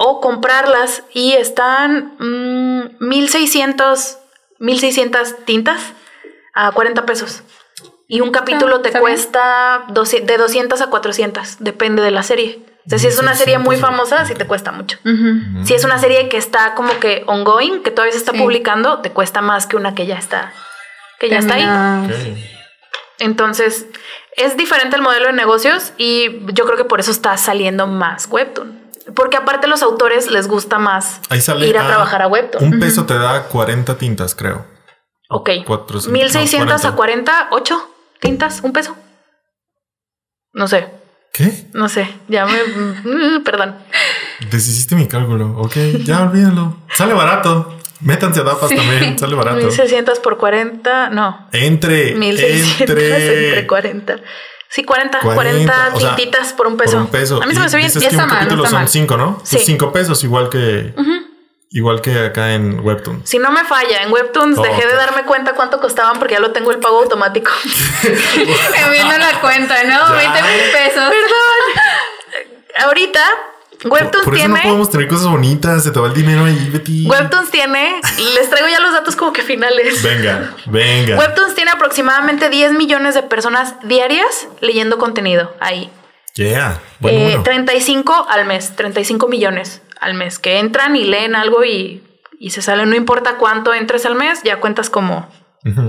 O comprarlas y están mm, 1600 1600 tintas a 40 pesos. Y un capítulo te cuesta de 200 a 400, depende de la serie. O sea, si es una serie muy 1600. famosa, sí te cuesta mucho. Si es una serie que está como que ongoing, que todavía se está Sí. publicando, te cuesta más que una que ya está, que ya está ahí. Entonces, es diferente el modelo de negocios y yo creo que por eso está saliendo más Webtoon. Porque aparte a los autores les gusta más Ahí sale. ir a ah, trabajar a Webtoon. Un peso te da 40 tintas, creo. Ok. Cuatro- no, 1600 a 40. 40, 8 tintas, un peso. No sé, ¿Qué? no sé, ya me... Perdón. Deshiciste mi cálculo. Ok, ya olvídalo. Sale barato. Métanse a Dapas Sí. también. Sale barato. 1600 por 40, no. Entre. 1600 entre. entre 40. Sí, 40, 40, 40, o sea, tintitas por un peso. Por un peso. A mí se me hace bien. Está mal, capítulo está son mal. 5, ¿no? Sí. 5 pesos, igual que. Igual que acá en Webtoon. Si no me falla, en Webtoons Oh, dejé de ok. darme cuenta cuánto costaban porque ya lo tengo el pago automático. Viendo la cuenta, ¿no? Ya. 20 mil pesos. Ahorita, Webtoons Por eso tiene. no podemos tener cosas bonitas. Se te va el dinero ahí, Betty. Webtoons tiene. Les traigo ya los datos como que finales. Venga, venga. Webtoons tiene aproximadamente 10 millones de personas diarias leyendo contenido ahí. Yeah. Buen Eh, número. 35 al mes, 35 millones al mes, que entran y leen algo y, y se salen, no importa cuánto entres al mes, ya cuentas como,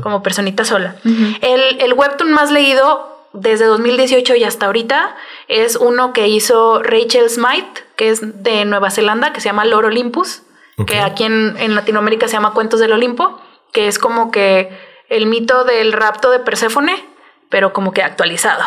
como personita sola. el, el webtoon más leído desde 2018 y hasta ahorita es uno que hizo Rachel Smythe, que es de Nueva Zelanda, que se llama Lord Olympus, que aquí en, en Latinoamérica se llama Cuentos del Olimpo, que es como que el mito del rapto de Perséfone, pero como que actualizado.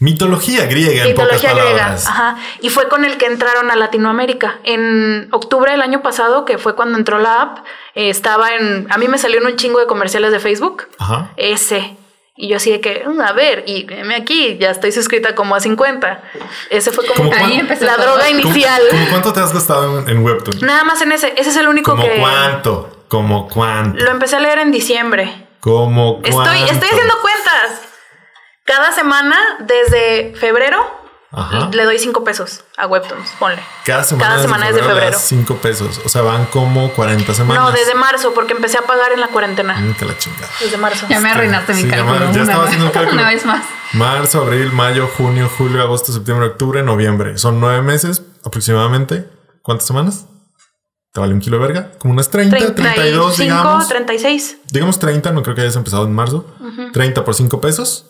Mitología griega, en pocas Mitología griega. Ajá. Y fue con el que entraron a Latinoamérica. En octubre del año pasado, que fue cuando entró la app, eh, estaba en. A mí me salió en un chingo de comerciales de Facebook. Ajá. Ese. Y yo así de que, "Mm, a ver, y veme aquí, ya estoy suscrita como a 50. Ese fue como ¿Cómo Ahí empezó la todo. droga ¿Cómo- inicial. cómo cuánto te has gastado en, en Webtoon? Nada más en ese. Ese es el único ¿Como que. cuánto? ¿Como cuánto? Lo empecé a leer en diciembre. ¿Como cuánto? Estoy, estoy haciendo cuentas. Cada semana, desde febrero, Ajá. le doy 5 pesos a Webtoons, ponle. Cada semana, Cada semana es de le febrero. das 5 pesos. O sea, van como 40 semanas. No, desde marzo, porque empecé a pagar en la cuarentena. Mm, que la chingada. Desde marzo. Ya me arruinaste mi Sí, ya cálculo. ya una estaba vez- haciendo el cálculo. Una vez más. Marzo, abril, mayo, junio, julio, agosto, septiembre, octubre, noviembre. Son nueve meses aproximadamente. ¿Cuántas semanas? ¿Te vale un kilo de verga? Como unas 30, 32, 35, digamos. 36. Digamos 30, no creo que hayas empezado en marzo. 30 por 5 pesos.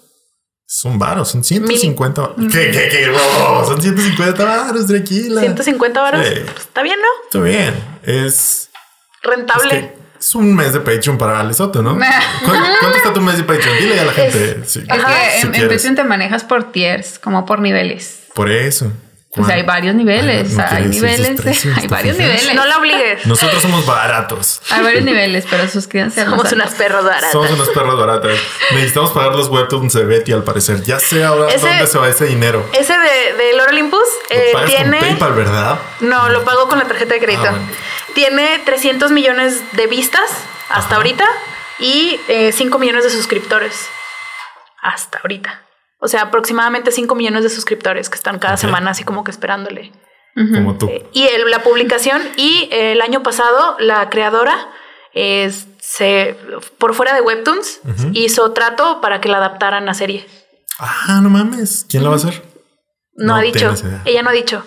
Son varos, son 150. varos. ¿Qué, qué, qué? Oh, son 150 varos, tranquila. 150 varos. Sí. Pues, está bien, ¿no? Está bien. Es, es Rentable. que es un mes de Patreon para Lesoto, ¿no? ¿Cu- ¿Cuánto está tu mes de Patreon? Dile a la gente. Es si en, en. Patreon te manejas por tiers, como por niveles. Por eso. Pues hay varios niveles, Ay, no- hay niveles, precios, hay ¿te varios fijas? niveles. no la obligues. Nosotros somos baratos. Hay varios niveles, pero suscríbanse a Somos altos. unas perros baratas. Somos unos perros baratos. Necesitamos pagar los webtoons de Betty al parecer. Ya sé ahora Ese- dónde se va ese dinero. Ese de, de Lord Olympus eh, tiene. con PayPal, ¿verdad? No, lo pago con la tarjeta de crédito. Ah, bueno. Tiene 300 millones de vistas hasta Ajá. ahorita y eh, 5 millones de suscriptores hasta ahorita. O sea, aproximadamente 5 millones de suscriptores que están cada semana así como que esperándole. Como tú. Eh, y el- la publicación y eh, el año pasado la creadora eh, se por fuera de Webtoons hizo trato para que la adaptaran a serie. Ah, no mames. ¿Quién la va a hacer? No, No ha dicho. Ella no ha dicho.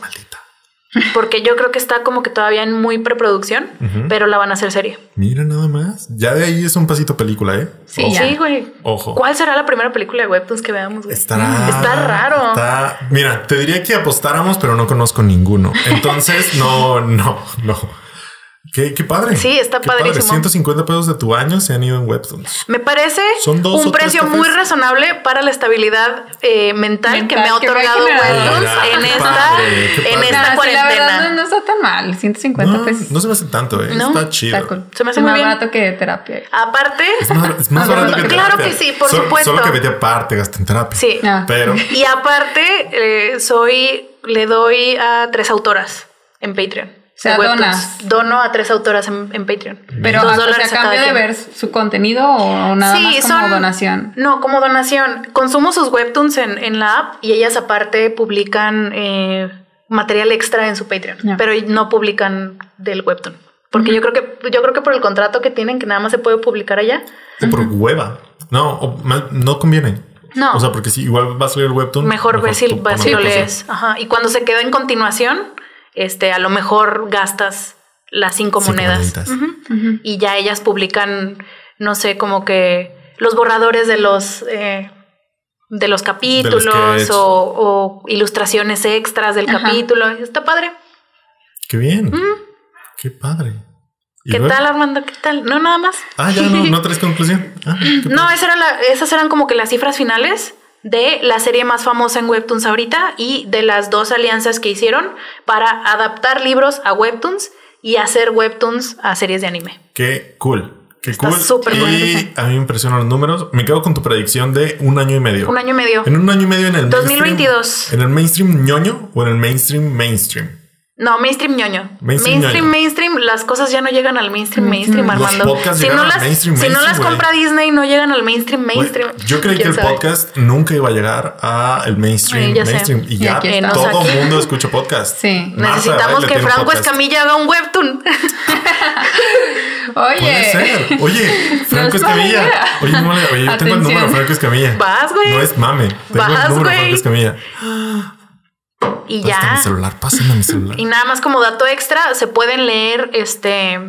Porque yo creo que está como que todavía en muy preproducción, pero la van a hacer serie. Mira nada más. Ya de ahí es un pasito película, ¿eh? Sí, Ojo. Sí, güey. Ojo. ¿Cuál será la primera película de Webtoons que veamos? güey? Estará. Está raro. está- Mira, te diría que apostáramos, pero no conozco ninguno. Entonces, no, no, no. Qué, qué padre. Sí, está Qué padre. padrísimo. 150 pesos de tu año se han ido en Webtoons. Me parece Son dos o un precio cafés. muy razonable para la estabilidad eh, mental, que me ha Mental que me ha otorgado. Webtoons Mira, en esta, padre, en esta No, sí, la cuarentena. verdad no, no está tan mal. 150 No, pesos. no se me hace tanto, ¿eh? No, Está chido. Está cool. Se me hace Es muy más bien. barato que terapia. Aparte, Es más, es más barato que claro terapia. que sí, por supuesto. Solo que vete aparte, gasta en terapia. sí. Ah. Pero Y aparte, eh, soy, le doy a tres autoras en Patreon. Sea, Webtoons. donas. Dono a tres autoras en, en Patreon. Pero sea, dólares a a cambio de ver su contenido o nada Sí, más como son- donación. No, como donación. Consumo sus webtoons en, en la app y ellas aparte publican eh, material extra en su Patreon, pero no publican del webtoon. Porque yo creo que yo creo que por el contrato que tienen que nada más se puede publicar allá. O por hueva. No, o no conviene. No. O sea, porque si igual va a salir el webtoon. Mejor tú ver si lo lees. Ajá. Y cuando se queda en continuación, este, a lo mejor gastas las cinco, Cinco monedas. Y ya ellas publican, no sé, como que los borradores de los eh, de los capítulos o, o ilustraciones extras del Ajá. capítulo. Está padre. Qué bien. Qué padre. ¿Y ¿Qué luego? tal, Armando? ¿Qué tal? No, nada más. Ah, ya no, no traes conclusión. Ah, No, padre. esa era la- esas eran como que las cifras finales de la serie más famosa en Webtoons ahorita y de las dos alianzas que hicieron para adaptar libros a Webtoons y hacer Webtoons a series de anime. Qué cool. Qué Está cool. súper cool. Y a mí me impresionan los números. Me quedo con tu predicción de un año y medio. Un año y medio. En un año y medio en el 2022. mainstream- ¿En el mainstream ñoño o en el mainstream mainstream? No, mainstream ñoño. Mainstream Mainstream, ñoño. mainstream, las cosas ya no llegan al mainstream, mainstream, Los Armando. podcasts si no al las, mainstream, si no las compra Disney, no llegan al mainstream, mainstream. Yo creí que ¿Quién el sabe? podcast nunca iba a llegar a el mainstream, sé. mainstream. Y Y ya todo el mundo escucha podcast. Sí. Marta Necesitamos que Franco podcast. Escamilla haga un Webtoon. Puede Oye. ser. Oye, Franco Escamilla. Oye, no, oye, yo tengo el número de Franco Escamilla. Vas, güey. No es mame. Tengo Vas, el número de. Franco Escamilla. Y ya. mi celular, pásame mi celular. Y nada más como dato extra, se pueden leer este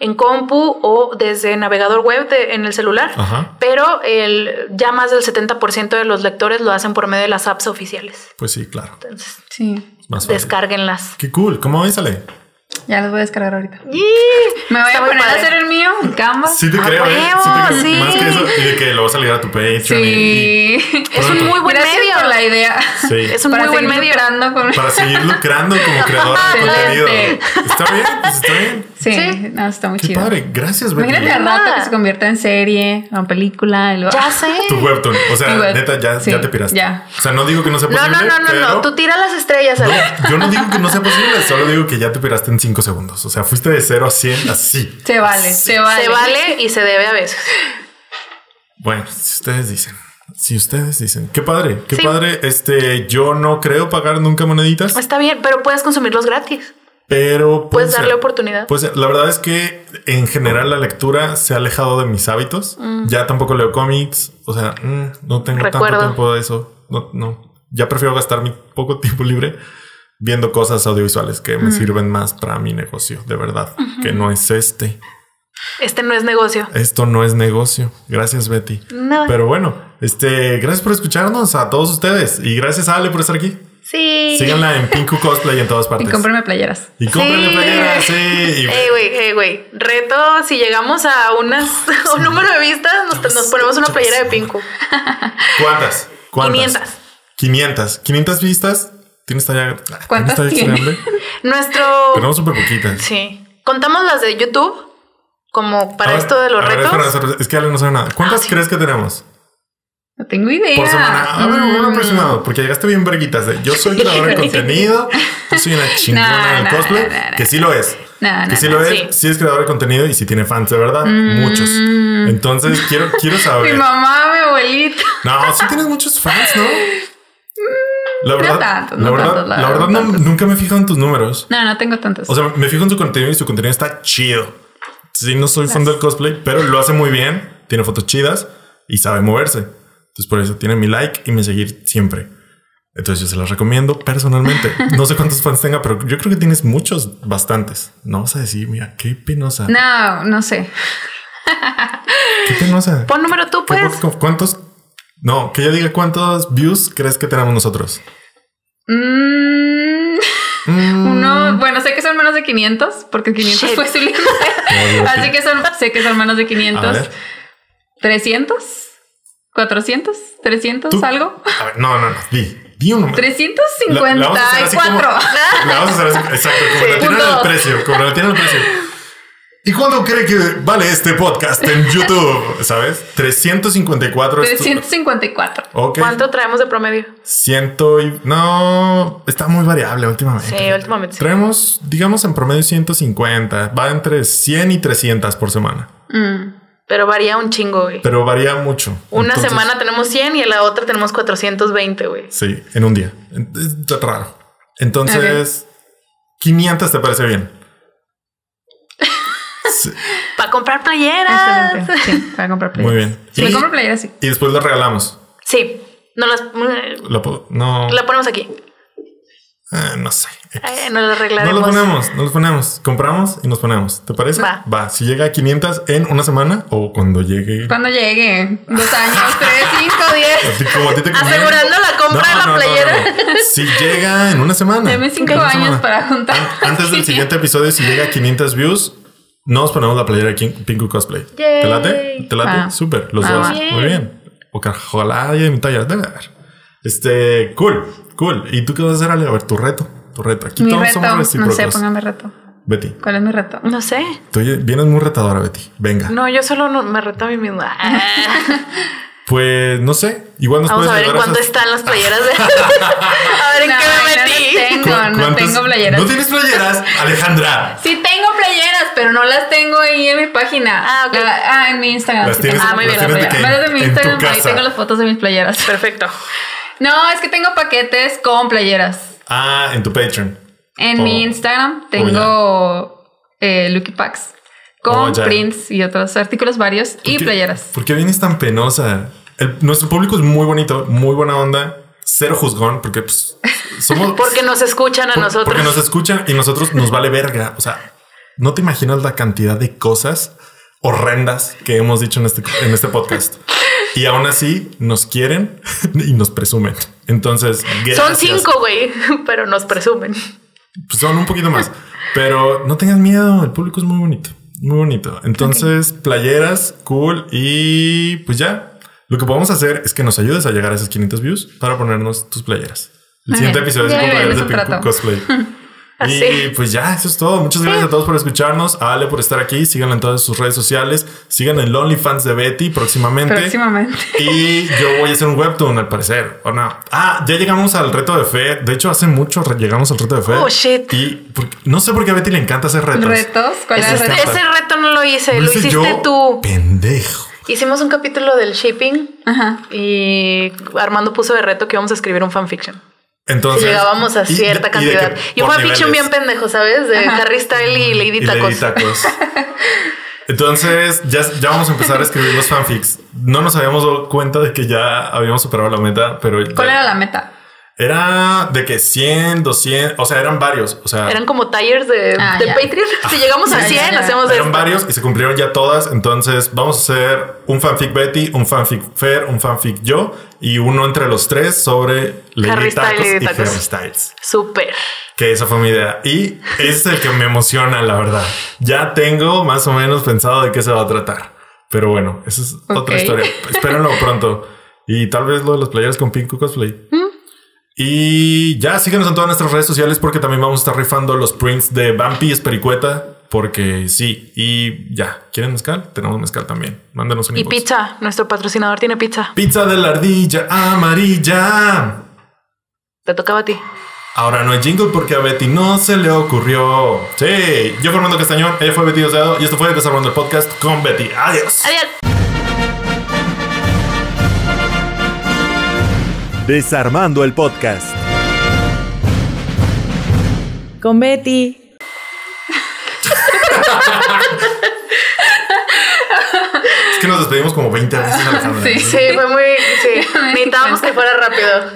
en compu o desde navegador web de- en el celular. Ajá. Pero el, ya más del 70% de los lectores lo hacen por medio de las apps oficiales. Pues sí, claro. Entonces, Sí. Más fácil. descárguenlas. Qué cool. ¿Cómo ves, Ale? Ya los voy a descargar ahorita. Me voy Está a poner a padre. hacer el mío en Canva. Sí te ¡A creo, ¿eh? Sí te creo. Sí. Más que eso, y de que lo vas a ligar a tu Patreon. y- y- Sí. Es un muy buen Gracias medio. por la idea. sí. Es un Para muy buen medio. lucrando con... Para seguir lucrando como creador de contenido. Está bien, pues está bien. Sí, Sí. no, está muy Qué chido. padre. Gracias, Betty. Imagínate al rato que se convierta en serie, en película. y luego- Ya sé. Tu webtoon. O sea, web- neta, ya, sí, ya te piraste. ya. O sea, no digo que no sea No, posible. no, no, no, pero no. Tú tira las estrellas, Ale. No, yo no digo que no sea posible, solo digo que ya te piraste en 5 segundos. O sea, fuiste de 0 a 100 así. Se vale, se vale. Se vale y se debe a veces. Bueno, si ustedes dicen. Si ustedes dicen. Qué padre, qué Sí. padre. Este, yo no creo pagar nunca moneditas, Está bien, pero puedes consumirlos gratis. pero puede Puedes darle ser. oportunidad. Pues la verdad es que en general la lectura se ha alejado de mis hábitos. Ya tampoco leo cómics. O sea, mm, no tengo tanto tiempo de eso. No, no. Ya prefiero gastar mi poco tiempo libre viendo cosas audiovisuales que me sirven más para mi negocio, de verdad, que no es este. Este no es negocio. Esto no es negocio. Gracias, Betty. No. Pero bueno, este, gracias por escucharnos a todos ustedes y gracias a Ale por estar aquí. Sí. Síganla en Pinku Cosplay en todas partes. Y cómprame playeras. Y cómprenle Sí. playeras, sí. Ey, güey, ey, güey. Reto, si llegamos a unas, un número de vistas, nos, nos ponemos una playera de Pinku. ¿Cuántas? ¿Cuántas? 500. 500. 500 vistas. ¿Tienes talla? ¿Cuántas ¿tienes talla tiene? Nuestro. Tenemos súper poquitas. Sí. Contamos las de YouTube como para ver, esto de los a ver, retos. espera, es que Ale no sabe nada. ¿Cuántas Ah, sí. crees que tenemos No tengo idea. por semana? A ver, un Mm. aproximado, porque llegaste bien verguitas de yo soy creador de contenido, yo soy una chingona No, del no, cosplay, no, que sí lo es. Que sí lo es, sí. sí es creador de contenido y sí tiene fans de verdad, muchos. Entonces quiero, quiero Mi saber. mamá, mi abuelita. No, sí tienes muchos fans, ¿no? La verdad, tantos, la no verdad, tantos, la la verdad, verdad no no- nunca me fijo en tus números. No, no tengo tantos. O sea, me fijo en su contenido y su contenido está chido. Sí, no soy fan del cosplay, pero lo hace muy bien. Tiene fotos chidas y sabe moverse. Entonces, por eso tiene mi like y mi seguir siempre. Entonces, yo se las recomiendo personalmente. No sé cuántos fans tenga, pero yo creo que tienes muchos, bastantes. No vas a decir, mira, qué penosa. no, no sé. Qué penosa. Pon número tú, ¿Qué- pues. cu- ¿Cuántos? No, que ella diga cuántos views crees que tenemos nosotros. Mm, Mm, uno, bueno, sé que son menos de 500, porque 500 Shit. fue su límite. Así sí. que son, sé que son menos de A 500. ver, 300, 400, 300, tú. algo. A ver, no, no, no. Di, di un número. La- la vamos a hacer así como- 354. La vamos a hacer así, exacto, como Sí. la tienen dos. precio, como la tienen al precio. ¿Y cuánto cree que vale este podcast en YouTube? ¿Sabes? 354. es tu- 354. Ok. ¿Cuánto traemos de promedio? Ciento y... No, está muy variable últimamente. Sí, últimamente sí. Traemos, digamos, en promedio 150. Va entre 100 y 300 por semana. Mm. Pero varía un chingo, güey. Pero varía mucho. Una Entonces, semana tenemos 100 y en la otra tenemos 420, güey. Sí, en un día. Es raro. Entonces, 500 te parece bien. Para comprar playeras. Excelente. Sí, para comprar playeras. Muy bien. Y- me compro playeras, sí. Y después la regalamos. Sí. No las, no, la ponemos aquí. eh, no sé. Eh, no las No arreglaremos. los ponemos, no los ponemos. Compramos y nos ponemos. ¿Te parece? Va. Si llega a 500 en una semana o cuando llegue. Cuando llegue, dos años, tres, cinco, diez. Así como a ti te conviene. Asegurando la compra de la playera. Si llega en una semana. Deme cinco años semana. para juntar. An- Antes del siguiente episodio, si llega a 500 views, nos ponemos la playera aquí en Pinku Cosplay. Yay. ¿Te late? ¿Te late? Ah. Súper, los Ah, dos. Muy bien. Ojalá haya de mi talla. Debe haber. Este, cool, cool. ¿Y tú qué vas a hacer, Ale? A ver, tu reto. Tu reto. Aquí Mi todos reto, somos no recíprocos. sé, póngame reto. Betty, ¿Cuál es mi reto? No sé. tú vienes muy retadora, Betty. Venga. No, yo solo no- me reto a mí misma. Pues no sé. Igual nos Vamos a ver en cuánto esas- están las playeras de. a ver en No, qué no me metí. tengo, ¿Cu- no tengo playeras. ¿No tienes playeras, Alejandra? Sí tengo playeras, pero no las tengo ahí en mi página. Ah, ok. La- ah, en mi Instagram. Las sí tienes- tengo Ah, muy bien, las tienes de Las de mi que en tu Instagram, ahí tengo las fotos de mis playeras. Perfecto. No, es que tengo paquetes con playeras. Ah, en tu Patreon. En Oh. mi Instagram tengo eh, Lucky Packs con Oh, prints y otros artículos varios y ¿Por qué- playeras. ¿Por qué vienes tan penosa? El- nuestro público es muy bonito, muy buena onda, cero juzgón, porque pues, somos. Porque nos escuchan a por- nosotros. Porque nos escuchan y nosotros nos vale verga. O sea, no te imaginas la cantidad de cosas horrendas que hemos dicho en este, en este podcast. Y aún así nos quieren y nos presumen. Entonces, Son gracias. cinco, güey, pero nos presumen. Pues son un poquito más. Pero no tengas miedo, el público es muy bonito, muy bonito. Entonces, playeras, cool. Y pues ya, lo que podemos hacer es que nos ayudes a llegar a esos 500 views para ponernos tus playeras. El siguiente episodio es con playeras de trato. Cosplay. Y pues ya, eso es todo. Muchas gracias a todos por escucharnos. A Ale por estar aquí. Síganla en todas sus redes sociales. Sigan el OnlyFans de Betty próximamente. Próximamente. Y yo voy a hacer un webtoon al parecer. ¿O no? Ah, ya llegamos al reto de fe. De hecho, hace mucho llegamos al reto de fe. Oh, shit. Y no sé por qué a Betty le encanta hacer retos. ¿Retos? ¿Cuál es el Ese ese reto no lo hice, Lo hiciste yo, tú. Pendejo. Hicimos un capítulo del shipping Ajá. y Armando puso de reto que íbamos a escribir un fanfiction. Entonces. Llegábamos a y- cierta y de cantidad. Y un fanfiction bien pendejo, ¿sabes? De Ajá. Harry Style y Lady Y Lady Tacos. Tacos. Entonces, ya, ya vamos a empezar a escribir los fanfics. No nos habíamos dado cuenta de que ya habíamos superado la meta, pero. ya- ¿Cuál era la meta? Era de que 100, 200, o sea, eran varios. O sea, Eran como tires de, Ah, de. Patreon. Si llegamos a Ya, 100, ya, ya. hacemos eran esto. varios y se cumplieron ya todas. Entonces, vamos a hacer un fanfic Betty, un fanfic Fer, un fanfic yo y uno entre los tres sobre Lady Harry Styles, Tacos y Tacos. Harry Styles. Súper. Que esa fue mi idea. Y ese es el que me emociona, la verdad. Ya tengo más o menos pensado de qué se va a tratar. Pero bueno, esa es otra historia. Espérenlo pronto. Y tal vez lo de los playeras con Pinku Cosplay. Y ya síguenos en todas nuestras redes sociales porque también vamos a estar rifando los prints de Bumpy Espericueta. Porque sí. Y ya, ¿quieren mezcal? Tenemos mezcal también. Mándenos un Y inbox. pizza. Nuestro patrocinador tiene pizza. Pizza de la ardilla amarilla. Te tocaba a ti. Ahora no hay jingle porque a Betty no se le ocurrió. Sí, yo Fernando Castañón, ella fue Betty Osado y esto fue Desarrollando el Podcast con Betty. Adiós. Adiós. Desarmando el podcast. Con Betty. Es que nos despedimos como 20 veces. Sí. Sí, fue muy. Sí. Necesitábamos que fuera rápido.